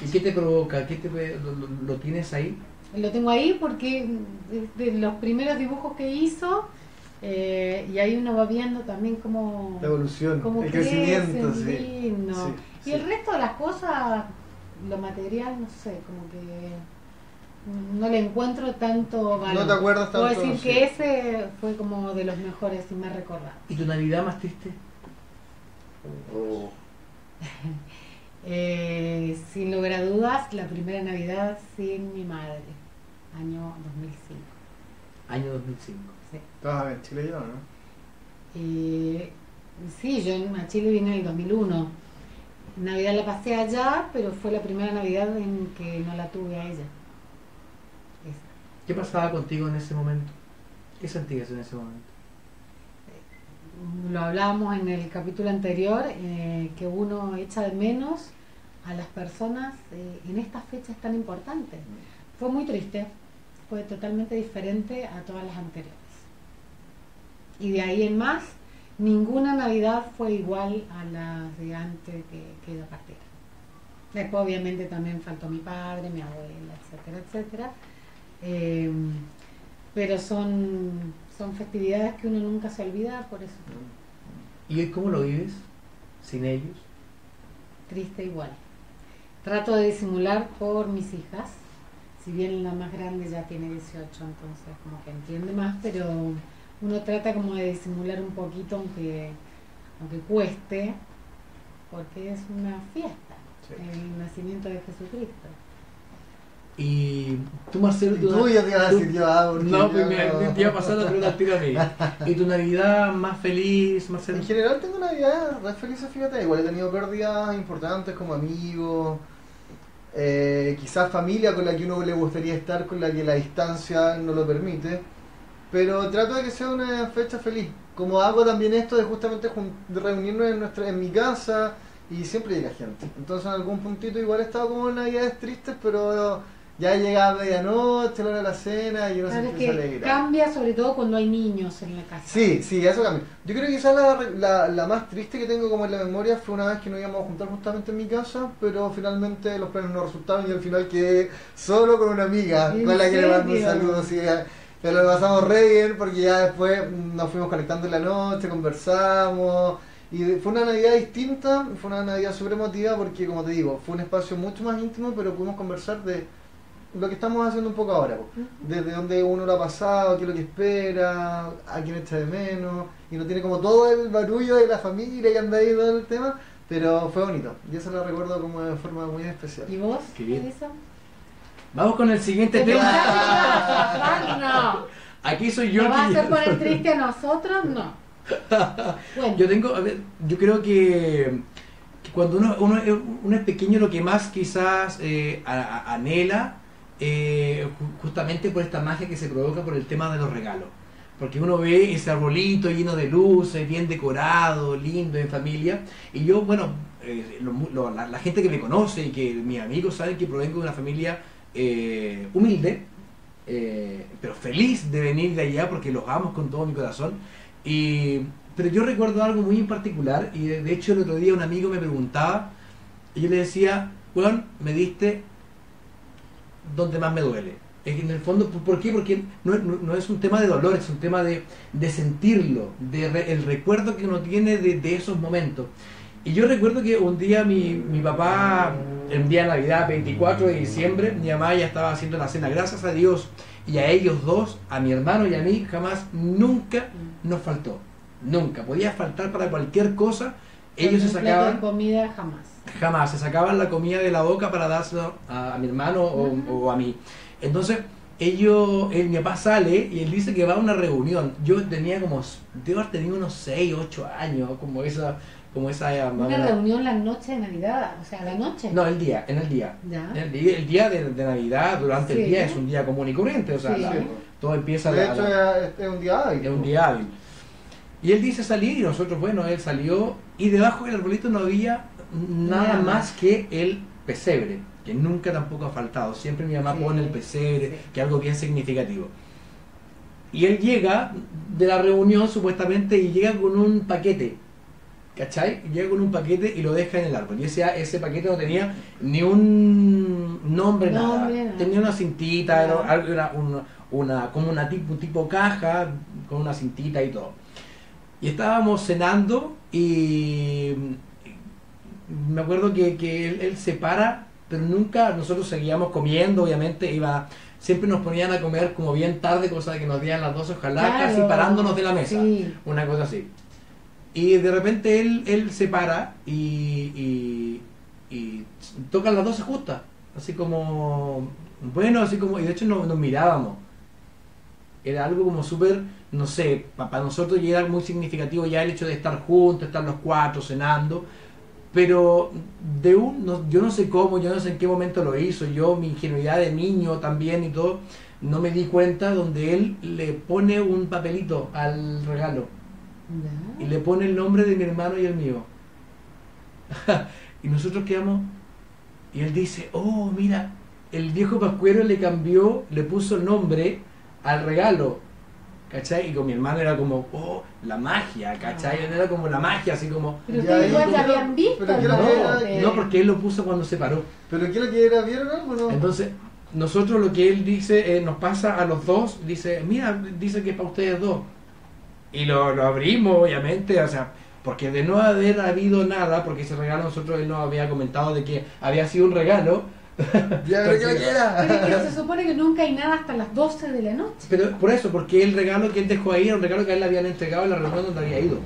¿Y qué te provoca? ¿Qué te, lo, lo- lo tienes ahí? Lo tengo ahí porque de, de los primeros dibujos que hizo, eh, y ahí uno va viendo también cómo, la evolución, cómo el crece, crecimiento, sí. lindo. Sí, Y sí. el resto de las cosas, lo material, no sé, como que no le encuentro tanto valor. No te acuerdas Puedo tanto, decir sí. que ese fue como de los mejores y más recordados. ¿Y tu Navidad más triste? Oh, Eh, sin lugar a dudas, la primera Navidad sin mi madre, año 2005. Año 2005. Sí. Estabas en Chile ya, ¿no? Eh, sí, yo en- a Chile vine en el 2001. Navidad la pasé allá, pero fue la primera Navidad en que no la tuve a ella. Esa. ¿Qué pasaba contigo en ese momento? ¿Qué sentías en ese momento? Lo hablábamos en el capítulo anterior, eh, que uno echa de menos a las personas eh, en estas fechas tan importantes. Fue muy triste, fue totalmente diferente a todas las anteriores. Y de ahí en más, ninguna Navidad fue igual a las de antes que, que ella partiera. Después obviamente también faltó mi padre, mi abuela, etcétera, etcétera. Eh, pero son, son festividades que uno nunca se olvida, por eso ¿Y hoy cómo lo vives? ¿Sin ellos? triste igual. Trato de disimular por mis hijas, si bien la más grande ya tiene 18, entonces como que entiende más, pero uno trata como de disimular un poquito aunque, aunque cueste, porque es una fiesta, Sí. el nacimiento de Jesucristo. Y tú, Marcelo, Y tú ya te ibas a tú- decir yo, ah, No, pues yo me, no. te iba a pasar la pregunta al tiro a mí. ¿Y tu Navidad más feliz, Marcelo? En general tengo Navidad re felices, fíjate, igual he tenido pérdidas importantes como amigos, eh, quizás familia con la que uno le gustaría estar, con la que la distancia no lo permite, pero trato de que sea una fecha feliz. Como hago también esto de justamente de reunirnos en, nuestra, en mi casa y siempre llega gente. Entonces en algún puntito igual he estado como en navidades tristes, pero ya llega a medianoche, la hora de la cena y uno se Sabes empieza a que alegrar. cambia sobre todo cuando hay niños en la casa. Sí, sí, eso cambia. Yo creo que quizás la, la, la más triste que tengo como en la memoria fue una vez que nos íbamos a juntar justamente en mi casa, pero finalmente los planes no resultaron y al final quedé solo con una amiga ¿En con la que le mando un serio? saludo. Pero lo pasamos re bien porque ya después nos fuimos conectando en la noche, conversamos. Y fue una Navidad distinta, fue una Navidad súper emotiva porque, como te digo, fue un espacio mucho más íntimo, pero pudimos conversar de lo que estamos haciendo un poco ahora. Desde dónde uno lo ha pasado, qué es lo que espera, a quién echa de menos. Y no tiene como todo el barullo de la familia y anda ahí todo el tema, pero fue bonito. Y eso lo recuerdo como de forma muy especial. ¿Y vos? Qué bien. Vamos con el siguiente ¿Te tema. que. Aquí soy yo ¿Nos vas a que- poner triste a nosotros? No. Bueno, Yo tengo, a ver, yo creo que, que cuando uno, uno, es- uno es pequeño lo que más quizás eh, a- a- anhela, eh, ju- justamente por esta magia que se provoca por el tema de los regalos. Porque uno ve ese arbolito lleno de luces, bien decorado, lindo, en familia. Y yo, bueno, eh, lo lo- la, la gente que me conoce y que mis amigos saben que provengo de una familia eh, humilde, eh, pero feliz de venir de allá porque los amo con todo mi corazón. Y, pero yo recuerdo algo muy en particular y de hecho el otro día un amigo me preguntaba y yo le decía, Juan, me diste donde más me duele. En el fondo, ¿por qué? Porque no, no- no es un tema de dolor, es un tema de, de sentirlo, de re- el recuerdo que uno tiene de, de esos momentos. Y yo recuerdo que un día mi, mi papá, el día de Navidad, 24 de diciembre, mi mamá ya estaba haciendo la cena. Gracias a Dios y a ellos dos, a mi hermano y a mí, jamás, nunca nos faltó. Nunca. Podía faltar para cualquier cosa. Ellos se sacaban, comida jamás. Jamás, se sacaban la comida de la boca para dárselo a, a mi hermano o, a mí. Entonces, ellos, él, mi papá sale y él dice que va a una reunión. Yo tenía como, debo haber tenido unos 6, 8 años, como esa, como esa... eh, Una reunión la noche de Navidad, o sea, la noche. No, el día, en el día. Ya. El día, el día de, de Navidad, durante el Sí. día, es un día común y corriente, o sea, Sí. la- todo empieza De la- hecho, la- es un día hábil. es un día hábil. Y él dice salir y nosotros, bueno, él salió y debajo del arbolito no había nada más que el pesebre, que nunca tampoco ha faltado. Siempre mi mamá Sí, pone el pesebre, sí. que es algo bien significativo. Y él llega de la reunión supuestamente y llega con un paquete. ¿Cachai? Llega con un paquete y lo deja en el árbol. Y ese, ese paquete no tenía ni un nombre, nada. Tenía una cintita, era una, una- como una tipo, tipo caja con una cintita y todo. Y estábamos cenando y me acuerdo que, que él, él se para, pero nunca nosotros seguíamos comiendo, obviamente iba siempre nos ponían a comer como bien tarde, cosa de que nos dieran las 12, ojalá Claro. casi parándonos de la mesa, Sí. una cosa así. Y de repente él, él se para y, y, y tocan las 12 justas, así como, bueno, así como, y de hecho nos, nos mirábamos. Era algo como súper, no sé, pa- para nosotros ya era muy significativo ya el hecho de estar juntos, estar los cuatro cenando, pero de un, no- yo no sé cómo, yo no sé en qué momento lo hizo, yo mi ingenuidad de niño también y todo, no me di cuenta donde él le pone un papelito al regalo y le pone el nombre de mi hermano y el mío. y nosotros quedamos, y él dice, oh, mira, el viejo pascuero le cambió, le puso el nombre al regalo. ¿Cachai? Y con mi hermano era como, oh, la magia, ¿cachai? Era como la magia, así como... Pero Ya, igual ya habían visto. pero ¿qué ¿no? lo que era? Eh, No, porque él lo puso cuando se paró. ¿Pero qué lo que era? ¿Vieron algo no? Entonces, nosotros lo que él dice, eh, nos pasa a los dos, dice, mira, dice que es para ustedes dos. Y lo, lo abrimos, obviamente, o sea, porque de no haber habido nada, porque ese regalo nosotros él nos había comentado de que había sido un regalo, Ya, pero. Pero, se supone que nunca hay nada hasta las 12 de la noche. pero por eso, porque el regalo que él dejó ahí era un regalo que a él le habían entregado en la reunión donde había ido.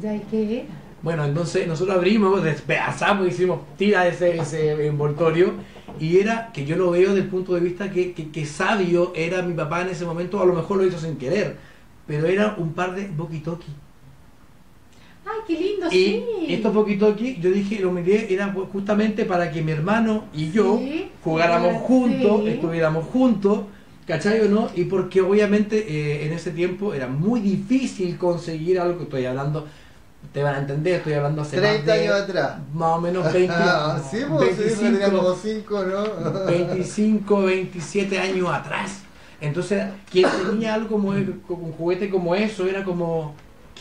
Ya, ¿y qué era? Bueno, entonces nosotros abrimos, despedazamos, hicimos tira ese, ese envoltorio y era que yo lo veo desde el punto de vista que, que, que sabio era mi papá en ese momento, a lo mejor lo hizo sin querer, pero era un par de boquitoki. ¡Ay, qué lindo! Y sí. estos boquitoki, yo dije, lo miré, era justamente para que mi hermano y yo Sí, jugáramos sí. juntos, estuviéramos juntos ¿Cachai o no? Y porque obviamente eh, en ese tiempo era muy difícil conseguir algo que estoy hablando. Te van a entender, estoy hablando hace 30 más de- años atrás. Más o menos 20, Ah, sí, pues sí, 25, tenía como 5, ¿no? 25, 27 años atrás. Entonces, quien tenía algo como como un juguete como eso, era como,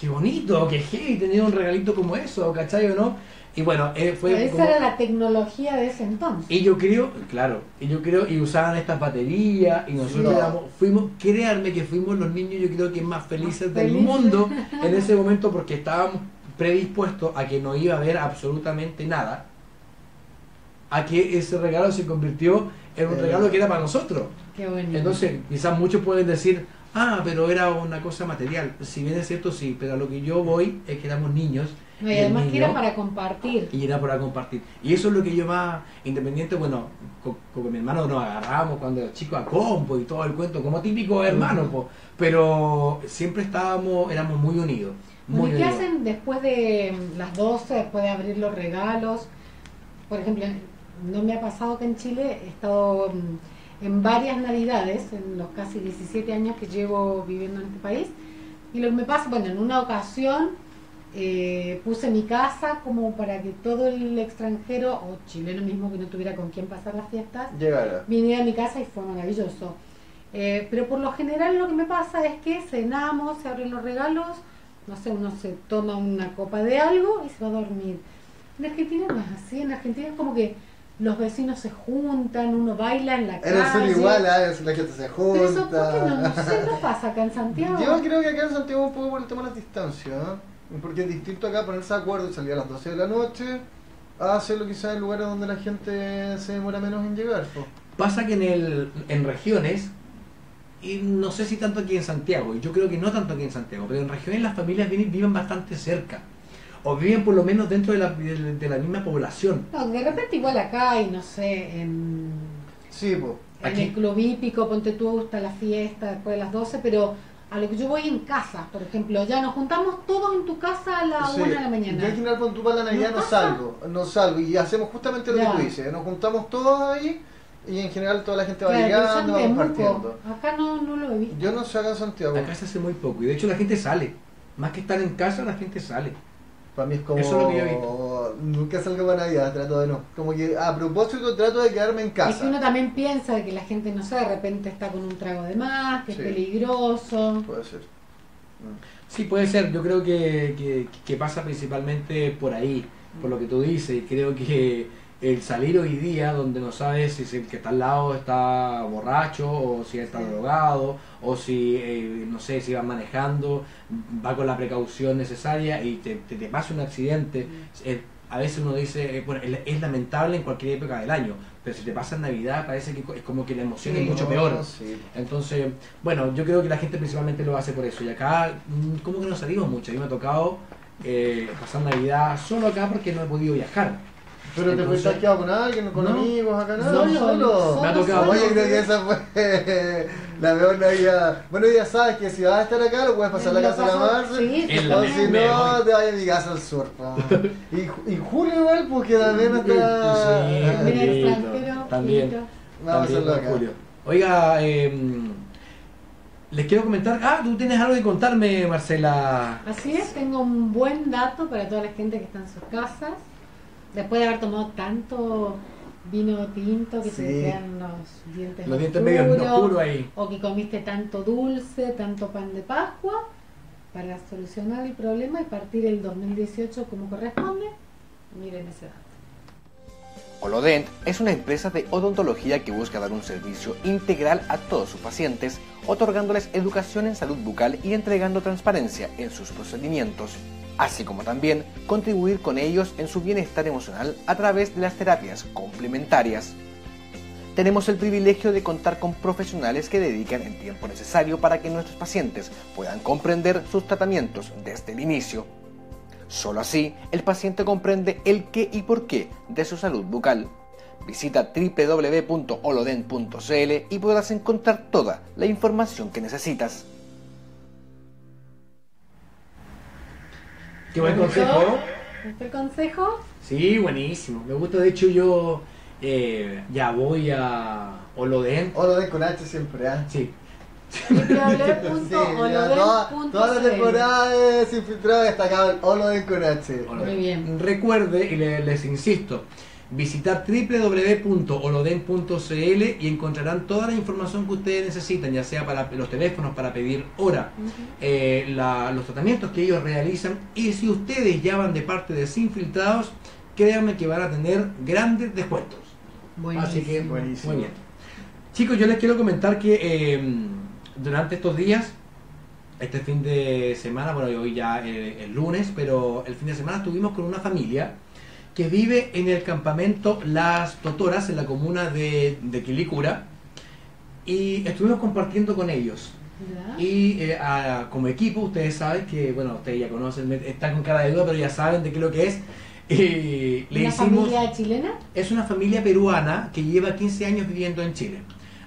qué bonito, qué heavy tener un regalito como eso, ¿cachai o no? Y bueno, eh, fue Pero esa como- era la tecnología de ese entonces. y yo creo, claro, y yo creo, y usaban estas baterías, y nosotros Sí. éramos, fuimos, créanme que fuimos los niños, yo creo que más felices Más del felices. mundo en ese momento porque estábamos predispuestos a que no iba a haber absolutamente nada, a que ese regalo se convirtió en un regalo que era para nosotros. Qué bonito. Entonces, quizás muchos pueden decir, ah, pero era una cosa material. Si bien es cierto, sí, pero a lo que yo voy es que éramos niños. No, y además que niño- era para compartir. y era para compartir. Y eso es lo que yo más independiente, bueno, con, con mi hermano nos agarramos cuando era chico a compo y todo el cuento, como típico hermano, po. pero siempre estábamos, éramos muy unidos. Muy ¿y ¿Qué unidos. hacen después de las 12, después de abrir los regalos? Por ejemplo, no me ha pasado que en Chile he estado mm, en varias navidades, en los casi 17 años que llevo viviendo en este país, y lo que me pasa, bueno, en una ocasión eh, puse mi casa como para que todo el extranjero, o chileno mismo que no tuviera con quién pasar las fiestas, Llegara. vine a mi casa y fue maravilloso. Eh, pero por lo general lo que me pasa es que cenamos, se abren los regalos, no sé, uno se toma una copa de algo y se va a dormir. En Argentina no es así, en Argentina es como que los vecinos se juntan, uno baila en la En el sur calle. igual, ah, la gente se junta. Pero eso, ¿por qué no? No sé, no pasa acá en Santiago. Yo creo que acá en Santiago un poco por el tema de las distancias, ¿no? porque es distinto acá ponerse de acuerdo y salir a las 12 de la noche a hacerlo quizás en lugares donde la gente se demora menos en llegar. po. Pasa que en, el, en regiones, y no sé si tanto aquí en Santiago, y yo creo que no tanto aquí en Santiago, pero en regiones las familias viven, viven bastante cerca, o viven por lo menos dentro de la, de- de la misma población. No, de repente igual acá y no sé, en, Sí, pues. en Aquí- el club hípico, ponte tú, está la fiesta después de las 12, pero a lo que yo voy en casa, por ejemplo, ya nos juntamos todos en tu casa a las Sí. 1 de la Yo en mañana. general cuando tú para la Navidad ¿No salgo, no salgo y hacemos justamente lo Ya. que tú dices, nos juntamos todos ahí y en general toda la gente va Claro, llegando, va compartiendo. Acá no, no lo he visto. Yo no sé acá en Santiago, Acá se hace muy poco, y de hecho la gente sale. Más que estar en casa, la gente sale. Para mí es como... Eso es lo que yo he Nunca salgo para Navidad, trato de no. Como que a propósito trato de quedarme en Es que casa. uno también piensa de que la gente, no sé, de repente está con un trago de más, que Sí. es peligroso. Puede ser. Mm. Sí, puede ser. Yo creo que, que, que pasa principalmente por ahí, por lo que tú dices. Creo que el salir hoy día, donde no sabes si el que está al lado está borracho, o si está Sí. drogado, o si, eh, no sé, si va manejando, va con la precaución necesaria y te, te, te pasa un accidente. Eh, a veces uno dice, eh, bueno, es, lamentable en cualquier época del año, pero si te pasa en Navidad parece que es como que la emoción es mucho No, peor. sí. Entonces, bueno, yo creo que la gente principalmente lo hace por eso. Y acá, mm, como que no salimos mucho. A mí me ha tocado eh, pasar Navidad solo acá porque no he podido viajar. Pero te fuiste quedado con alguien, con No. amigos acá, nada, Solo, solo. Me ha tocado. Oye, creo que esa fue la mejor Navidad. Bueno, ya sabes que si vas a estar acá, lo puedes pasar a la casa de la Marce. sí, O si no, te vayas a mi casa al sur. Y, y Julio igual, porque también está... Sí, Mira, Julito, extranjero, también. Vamos a hacerlo acá. Julio. Oiga, eh, les quiero comentar. Ah, tú tienes algo que contarme, Marcela. Así es, tengo un buen dato para toda la gente que está en sus casas. Después de haber tomado tanto vino tinto que se Sí. te quedan los dientes Los dientes medio oscuros, oscuros ahí. o que comiste tanto dulce, tanto pan de Pascua, para solucionar el problema y partir el 2018 como corresponde, miren ese dato. Holodent es una empresa de odontología que busca dar un servicio integral a todos sus pacientes, otorgándoles educación en salud bucal y entregando transparencia en sus procedimientos, así como también contribuir con ellos en su bienestar emocional a través de las terapias complementarias. Tenemos el privilegio de contar con profesionales que dedican el tiempo necesario para que nuestros pacientes puedan comprender sus tratamientos desde el inicio. Solo así, el paciente comprende el qué y por qué de su salud bucal. Visita www.holodent.cl y podrás encontrar toda la información que necesitas. Qué buen ¿Te gustó? consejo. ¿Viste el consejo? Sí, buenísimo. Me gusta, de hecho, yo Eh, ya voy a Oloden. Oloden con H siempre, ¿ah? Sí. www.oloden.cl Toda la temporada es infiltrado destacado el Oloden con H. Muy bien. Recuerde, y le- les insisto, visitar www.oloden.cl y encontrarán toda la información que ustedes necesitan, ya sea para los teléfonos, para pedir hora, eh, la- los tratamientos que ellos realizan. Y si ustedes ya van de parte de Sinfiltrados, créanme que van a tener grandes descuentos. Así que, Buenísimo. muy bien. Chicos, yo les quiero comentar que eh, durante estos días, este fin de semana, bueno, hoy ya eh, el lunes, pero el fin de semana estuvimos con una familia que vive en el campamento Las Totoras, en la comuna de, de Quilicura, y estuvimos compartiendo con ellos. ¿Ya? Y eh, a- como equipo, ustedes saben que, bueno, ustedes ya conocen, están con cara de duda, pero ya saben de qué es lo que es. Y le ¿Una hicimos... familia chilena? Es una familia peruana que lleva 15 años viviendo en Chile.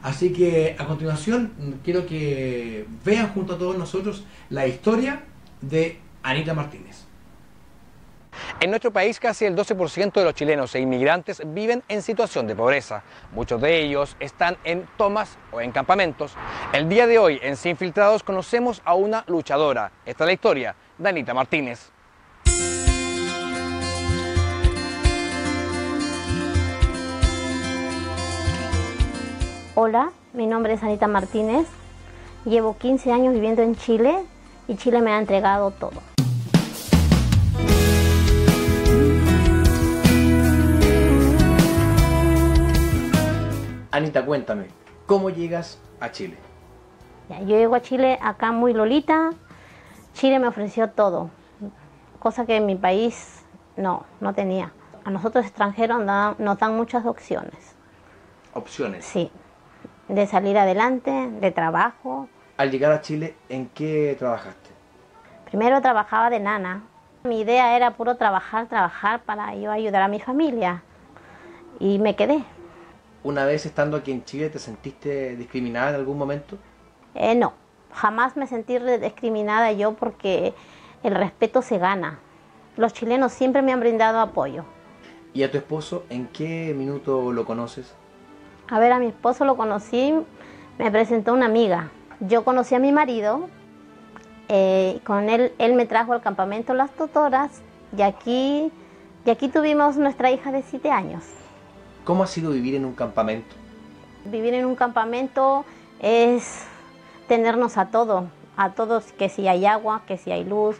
Así que a continuación quiero que vean junto a todos nosotros la historia de Anita Martínez. En nuestro país casi el 12% de los chilenos e inmigrantes viven en situación de pobreza. Muchos de ellos están en tomas o en campamentos. El día de hoy en Sin Filtrados conocemos a una luchadora. Esta es la historia de Anita Martínez. Hola, mi nombre es Anita Martínez. Llevo 15 años viviendo en Chile y Chile me ha entregado todo. Anita, cuéntame, ¿cómo llegas a Chile? Yo llego a Chile acá muy lolita. Chile me ofreció todo, cosa que en mi país no, no tenía. A nosotros extranjeros nos dan muchas opciones, Opciones. sí, de salir adelante, de trabajo. Al llegar a Chile, ¿en qué trabajaste? Primero trabajaba de nana. Mi idea era puro trabajar, trabajar para yo ayudar a mi familia. Y me quedé. Una vez estando aquí en Chile, ¿te sentiste discriminada en algún momento? Eh, no, jamás me sentí discriminada yo porque el respeto se gana. Los chilenos siempre me han brindado apoyo. ¿Y a tu esposo en qué minuto lo conoces? A ver, a mi esposo lo conocí, me presentó una amiga. Yo conocí a mi marido, eh, con él, él me trajo al campamento Las Totoras y aquí, y aquí tuvimos nuestra hija de siete años. ¿Cómo ha sido vivir en un campamento? Vivir en un campamento es tenernos a todo, a todos, que si hay agua, que si hay luz.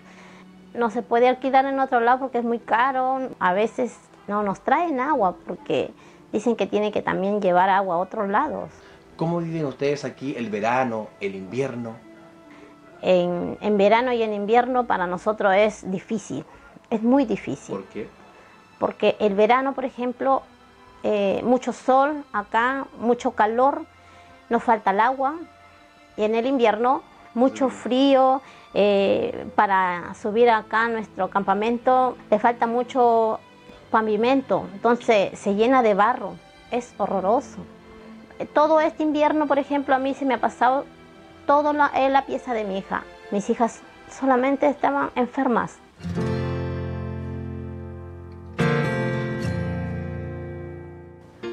No se puede alquilar en otro lado porque es muy caro. A veces no nos traen agua porque dicen que tiene que también llevar agua a otros lados. ¿Cómo viven ustedes aquí el verano, el invierno? En, en verano y en invierno para nosotros es difícil, es muy difícil. ¿Por qué? porque el verano, por ejemplo, eh, mucho sol acá, mucho calor, nos falta el agua, y en el invierno mucho frío, eh, para subir acá a nuestro campamento le falta mucho pavimento, entonces se llena de barro, es horroroso. Eh, Todo este invierno, por ejemplo, a mí se me ha pasado la, en la pieza de mi hija. Mis hijas solamente estaban enfermas.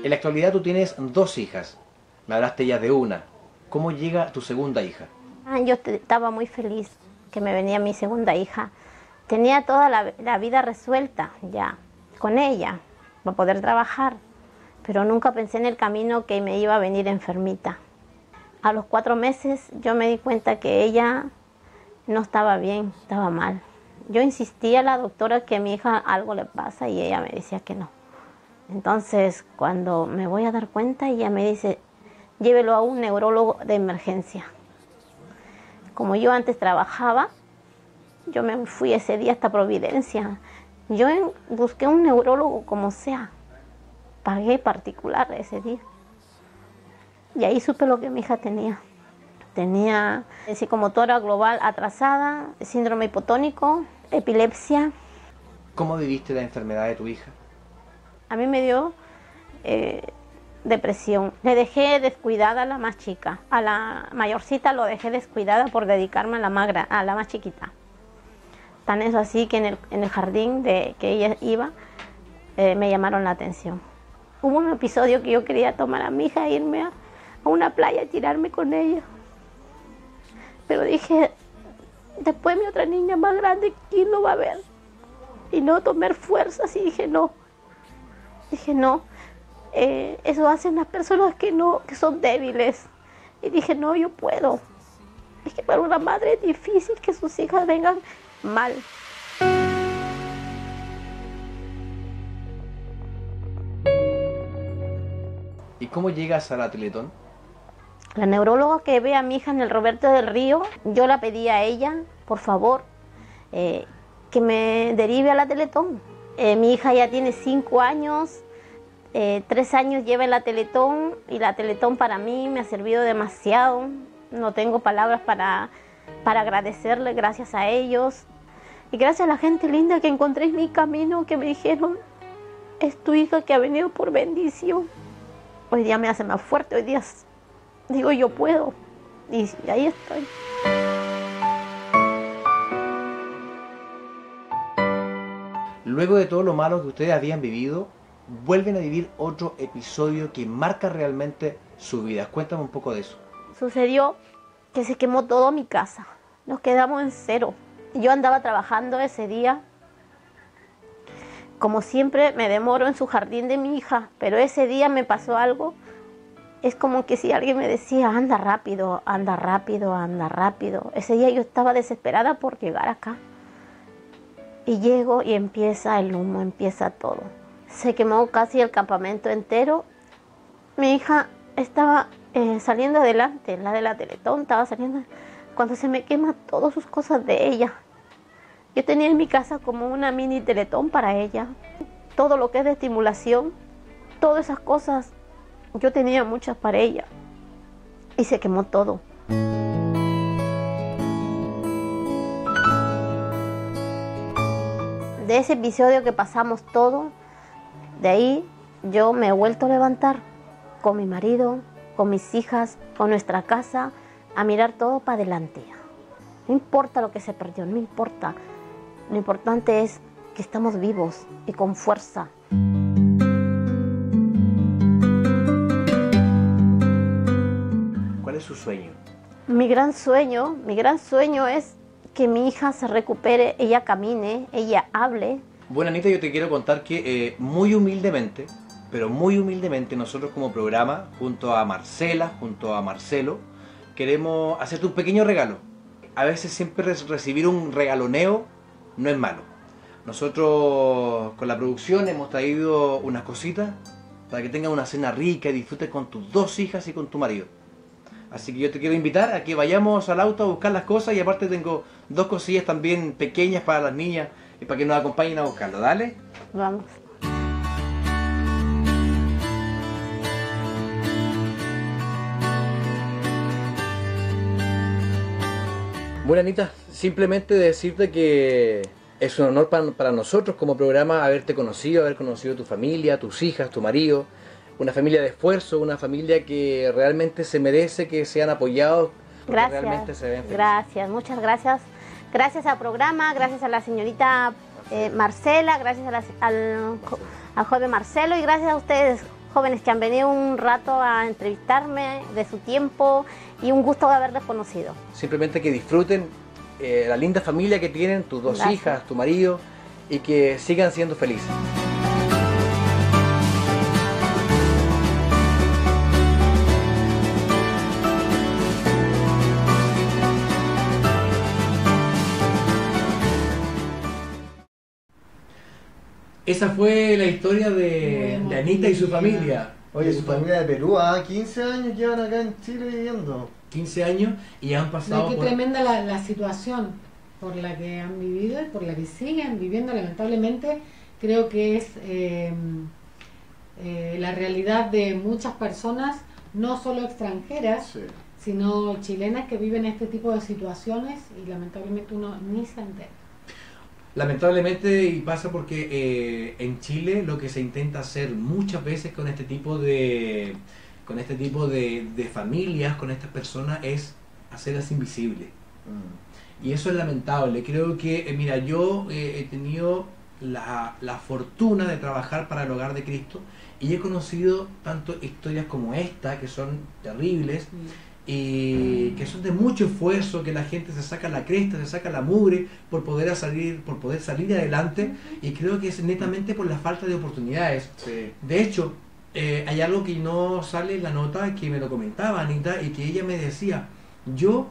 En la actualidad tú tienes dos hijas. Me hablaste ya de una. ¿Cómo llega tu segunda hija? Ah, Yo estaba muy feliz que me venía mi segunda hija. Tenía toda la, la vida resuelta ya con ella para poder trabajar, pero nunca pensé en el camino que me iba a venir enfermita. A los cuatro meses yo me di cuenta que ella no estaba bien, estaba mal. Yo insistía a la doctora que a mi hija algo le pasa y ella me decía que no. Entonces, cuando me voy a dar cuenta, ella me dice, llévelo a un neurólogo de emergencia. Como yo antes trabajaba, yo me fui ese día hasta Providencia. Yo busqué un neurólogo como sea. Pagué particular ese día. Y ahí supe lo que mi hija tenía. Tenía psicomotora global atrasada, síndrome hipotónico, epilepsia. ¿Cómo viviste la enfermedad de tu hija? A mí me dio eh, depresión. Le dejé descuidada a la más chica. A la mayorcita lo dejé descuidada por dedicarme a la más, gra- a la más chiquita. Tan es así que en el, jardín de que ella iba, eh, me llamaron la atención. Hubo un episodio que yo quería tomar a mi hija e irme a, a una playa y tirarme con ella. Pero dije, después mi otra niña más grande, ¿quién lo va a ver? Y no tomar fuerzas y dije, no. Dije, no. Eh, eso hacen las personas que no, que son débiles. Y dije, no, yo puedo. Es que para una madre es difícil que sus hijas vengan mal. ¿Y cómo llegas a la Teletón? La neuróloga que ve a mi hija en el Roberto del Río, yo la pedí a ella, por favor, eh, que me derive a la Teletón. Eh, mi hija ya tiene cinco años, eh, tres años lleva en la Teletón y la Teletón para mí me ha servido demasiado. No tengo palabras para, para agradecerle, gracias a ellos. Y gracias a la gente linda que encontré en mi camino, que me dijeron, es tu hija que ha venido por bendición. Hoy día me hace más fuerte, hoy día digo yo puedo. Y ahí estoy. Luego de todo lo malo que ustedes habían vivido, vuelven a vivir otro episodio que marca realmente su vida. Cuéntame un poco de eso. Sucedió que se quemó todo mi casa. Nos quedamos en cero. Yo andaba trabajando ese día. Como siempre me demoro en su jardín de mi hija, pero ese día me pasó algo. Es como que si alguien me decía, anda rápido, anda rápido, anda rápido. Ese día yo estaba desesperada por llegar acá. Y llego y empieza el humo, empieza todo. Se quemó casi el campamento entero. Mi hija estaba eh, saliendo adelante, la de la Teletón estaba saliendo. Cuando se me quema todas sus cosas de ella. Yo tenía en mi casa como una mini Teletón para ella. Todo lo que es de estimulación, todas esas cosas, yo tenía muchas para ella. Y se quemó todo. De ese episodio que pasamos todo, de ahí yo me he vuelto a levantar con mi marido, con mis hijas, con nuestra casa, a mirar todo para adelante. No importa lo que se perdió, no importa. Lo importante es que estamos vivos y con fuerza. ¿Cuál es su sueño? Mi gran sueño, mi gran sueño es que mi hija se recupere, ella camine, ella hable. Bueno, Anita, yo te quiero contar que eh, muy humildemente, pero muy humildemente, nosotros como programa, junto a Marcela, junto a Marcelo, queremos hacerte un pequeño regalo. A veces siempre recibir un regaloneo no es malo. Nosotros con la producción hemos traído unas cositas para que tengas una cena rica y disfrutes con tus dos hijas y con tu marido. Así que yo te quiero invitar a que vayamos al auto a buscar las cosas y aparte tengo dos cosillas también pequeñas para las niñas y para que nos acompañen a buscarlo. Dale. Vamos. Bueno, Anita, simplemente decirte que es un honor para, para nosotros como programa haberte conocido, haber conocido tu familia, tus hijas, tu marido una familia de esfuerzo, una familia que realmente se merece que sean apoyados. Gracias. Realmente se ven gracias, muchas gracias. Gracias al programa, gracias a la señorita eh, Marcela, gracias a la, al, al joven Marcelo y gracias a ustedes, jóvenes que han venido un rato a entrevistarme de su tiempo y un gusto de haberles conocido. Simplemente que disfruten eh, la linda familia que tienen, tus dos Gracias. hijas, tu marido, y que sigan siendo felices. Esa fue la historia de, Anita y su familia. Oye, su familia de Perú, ah, 15 años llevan acá en Chile viviendo. 15 años y han pasado No, qué por... tremenda la, la situación por la que han vivido y por la que siguen viviendo. Lamentablemente, creo que es eh, eh, la realidad de muchas personas, no solo extranjeras, Sí. sino chilenas que viven este tipo de situaciones y lamentablemente uno ni se entera. Lamentablemente y pasa porque eh, en Chile lo que se intenta hacer muchas veces con este tipo de con este tipo de, de familias, con estas personas es hacerlas invisibles. Mm. Y eso es lamentable. Creo que, eh, mira, yo eh, he tenido la, la fortuna de trabajar para el hogar de Cristo y he conocido tanto historias como esta, que son terribles, y que son de mucho esfuerzo, que la gente se saca la cresta, se saca la mugre por poder salir, por poder salir adelante, y creo que es netamente por la falta de oportunidades. Sí. De hecho, eh, hay algo que no sale en la nota que me lo comentaba Anita y que ella me decía, yo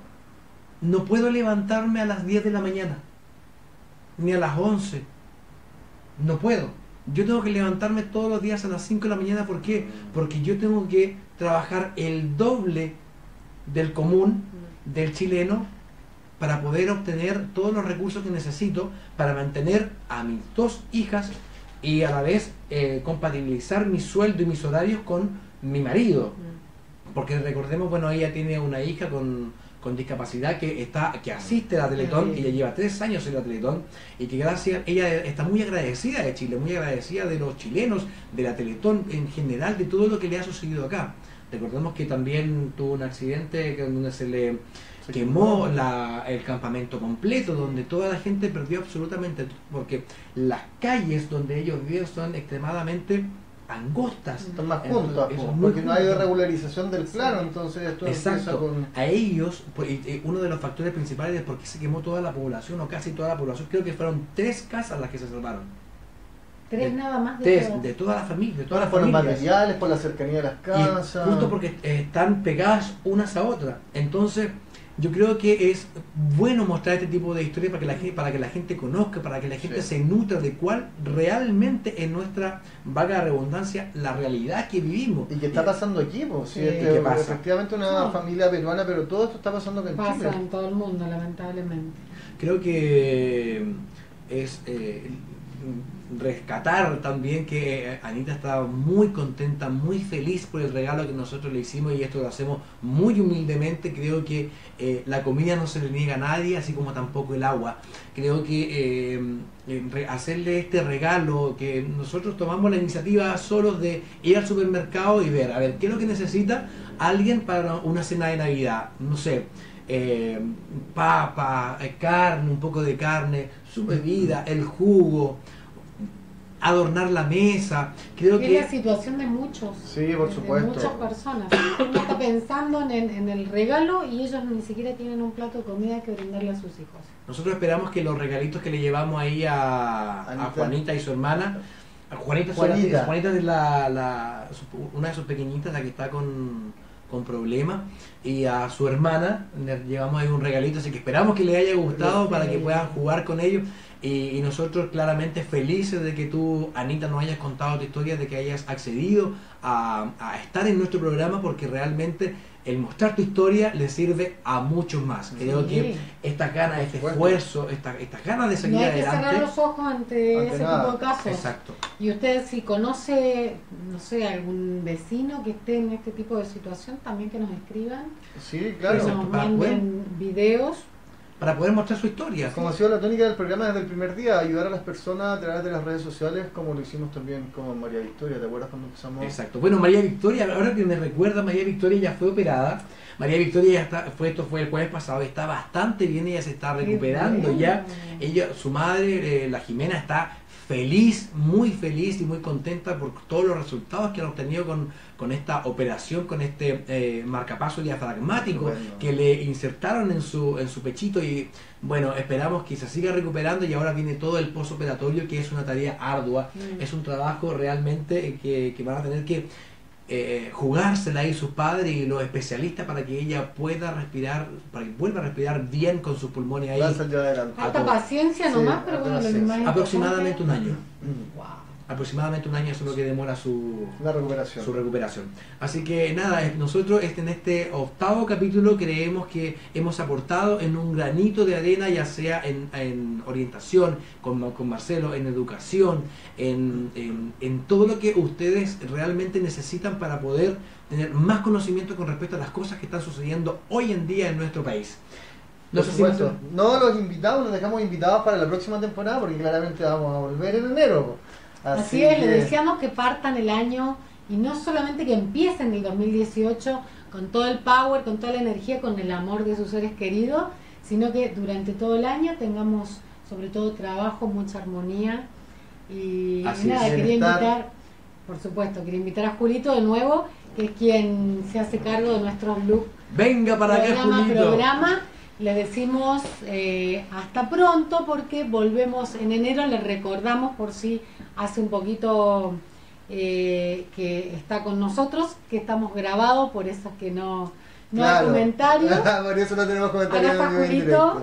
no puedo levantarme a las 10 de la mañana, ni a las 11, no puedo. Yo tengo que levantarme todos los días a las 5 de la mañana, ¿por qué? Porque yo tengo que trabajar el doble del común, del chileno, para poder obtener todos los recursos que necesito para mantener a mis dos hijas y a la vez eh, compatibilizar mi sueldo y mis horarios con mi marido. Porque recordemos, bueno, ella tiene una hija con, con discapacidad que está que asiste a la Teletón, Sí. ella lleva tres años en la Teletón y que gracias, ella está muy agradecida de Chile, muy agradecida de los chilenos, de la Teletón en general, de todo lo que le ha sucedido acá. Recordemos que también tuvo un accidente donde se le Se quemó quemó. la- el campamento completo, donde toda la gente perdió absolutamente todo, porque las calles donde ellos viven son extremadamente angostas. Están más juntas, po, es porque no hay regularización del plano, entonces esto Exacto. con... A ellos, pues, uno de los factores principales de por qué se quemó toda la población, o casi toda la población, creo que fueron tres casas las que se salvaron. Tres De- nada más de Tres, todas. de toda la familia, de todas las por los materiales, por la cercanía de las Y casas. justo porque eh, están pegadas unas a otras. Entonces, yo creo que es bueno mostrar este tipo de historias para que la gente, para que la gente conozca, para que la gente Sí. se nutra de cuál realmente es nuestra, vaga redundancia, la realidad que vivimos. Y que está pasando aquí, pues, sí, este, ¿Qué pasa? efectivamente una Sí. familia peruana, pero todo esto está pasando en Pasa Chile. en todo el mundo, lamentablemente. Creo que es eh, rescatar también que Anita estaba muy contenta, muy feliz por el regalo que nosotros le hicimos y esto lo hacemos muy humildemente. Creo que eh, la comida no se le niega a nadie, así como tampoco el agua. Creo que eh, hacerle este regalo, que nosotros tomamos la iniciativa solos de ir al supermercado y ver, a ver, ¿qué es lo que necesita alguien para una cena de Navidad? No sé, eh, papa, eh, carne, un poco de carne, su bebida, el jugo, adornar la mesa. Creo Es que la situación de muchos. Sí, por de supuesto. muchas personas. Uno está pensando en, en el regalo y ellos ni siquiera tienen un plato de comida que brindarle a sus hijos. nosotros esperamos que los regalitos que le llevamos ahí a, a Anita. Juanita y su hermana, a Juanita, Juanita. Juanita es la, la- su- una de sus pequeñitas, la que está con, con problemas, y a su hermana le llevamos ahí un regalito, así que esperamos que le haya gustado para que puedan jugar con ellos. Y, y nosotros claramente felices de que tú, Anita, nos hayas contado tu historia, de que hayas accedido a, a estar en nuestro programa, porque realmente el mostrar tu historia le sirve a muchos más. Creo Sí. que estas ganas, este esfuerzo, esta- estas ganas de seguir No hay que cerrar adelante. los ojos ante, Ante ese nada. tipo de casos. Exacto. Y usted si conoce, no sé, algún vecino que esté en este tipo de situación, también que nos escriban, Sí, que claro. Exacto. nos manden videos. Para poder mostrar su historia. Como ha sido la tónica del programa desde el primer día, ayudar a las personas a través de las redes sociales, como lo hicimos también con María Victoria, ¿te acuerdas cuando empezamos? Exacto. Bueno, María Victoria, ahora que me recuerda, María Victoria ya fue operada. María Victoria ya está, fue, esto fue el jueves pasado, está bastante bien, ella se está recuperando ya. Ella, su madre, eh, la Jimena, está feliz, muy feliz y muy contenta por todos los resultados que han obtenido con, con esta operación, con este eh, marcapaso diafragmático Bueno. que le insertaron en su, en su pechito y bueno, esperamos que se siga recuperando y ahora viene todo el posoperatorio que es una tarea ardua, Mm. es un trabajo realmente eh, que, que van a tener que eh, jugársela ahí sus padres y los especialistas para que ella pueda respirar, para que vuelva a respirar bien con sus pulmones ahí. Va a salir adelante. Ah, Harta todo. paciencia Sí, nomás, pero bueno, lo Aproximadamente un año. Wow. Aproximadamente un año eso es lo que demora su, La recuperación. su recuperación. Así que nada, nosotros este- en este octavo capítulo creemos que hemos aportado en un granito de arena, ya sea en, en orientación con, con Marcelo, en educación, en, en- en todo lo que ustedes realmente necesitan para poder tener más conocimiento con respecto a las cosas que están sucediendo hoy en día en nuestro país. No Por supuesto. No los invitamos, los dejamos invitados para la próxima temporada porque claramente vamos a volver en enero. Así, es, que- les deseamos que partan el año y no solamente que empiecen el 2018 con todo el power, con toda la energía, con el amor de sus seres queridos, sino que durante todo el año tengamos sobre todo trabajo, mucha armonía Y, Así nada, es. quería invitar, por supuesto, quería invitar a Julito de nuevo, que es quien se hace cargo de nuestros looks Venga para acá, programa, Julito. programa. Le decimos eh, hasta pronto porque volvemos en enero. Le recordamos por si hace un poquito eh, que está con nosotros, que estamos grabados, por eso es que no, no hay comentarios. Por eso no tenemos comentarios Acá está Julito.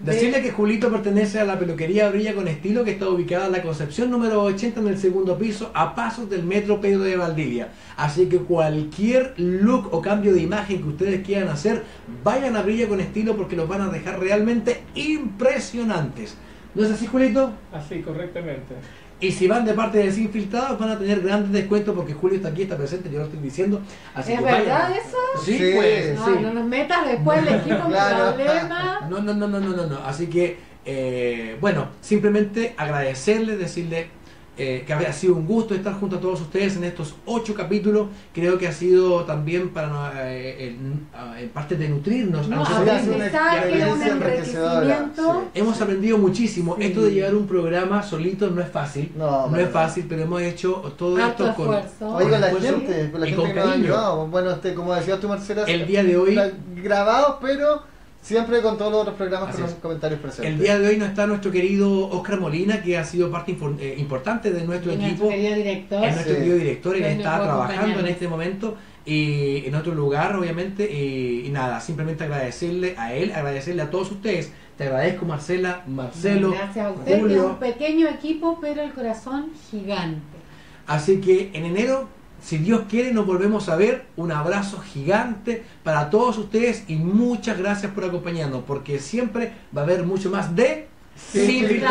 Decirle que Julito pertenece a la peluquería Brilla con Estilo que está ubicada en la Concepción número 80 en el segundo piso a pasos del metro Pedro de Valdivia. Así que cualquier look o cambio de imagen que ustedes quieran hacer, vayan a Brilla con Estilo porque los van a dejar realmente impresionantes. ¿No es así, Julito? Así, correctamente. Y si van de parte de Desinfiltrados van a tener grandes descuentos porque Julio está aquí, está presente, yo lo estoy diciendo. Así ¿Es que vayan. verdad eso? Sí, Sí. pues, No, sí. no nos metas después el equipo Claro. problema. No, no, no, no, no, no, no. Así que, eh, bueno, simplemente agradecerle, decirle eh, que ha sido un gusto estar junto a todos ustedes en estos ocho capítulos. Creo que ha sido también para eh, en, en parte de nutrirnos. a No, una un enriquecimiento. Hemos aprendido muchísimo. Sí. Esto de llevar un programa solito no es fácil. No, No, es fácil, pero hemos hecho todo Harto esto con, esfuerzo. Oye, con la esfuerzo gente, con la y gente con que nos ha cariño. ayudado. Bueno, este, como decías tú, Marcela, El día de hoy, grabados, pero siempre con todos los otros programas Así con los comentarios presentes. el día de hoy no está nuestro querido Oscar Molina, que ha sido parte eh, importante de nuestro Y equipo. nuestro querido director. Es nuestro Sí. querido director, él está trabajando en este momento y en otro lugar, obviamente. Y, y nada, simplemente agradecerle a él, agradecerle a todos ustedes. Te agradezco, Marcela, Marcelo, Gracias a usted, que es un pequeño equipo, pero el corazón gigante. Así que en enero, si Dios quiere, nos volvemos a ver. Un abrazo gigante para todos ustedes y muchas gracias por acompañarnos, porque siempre va a haber mucho más de Sin.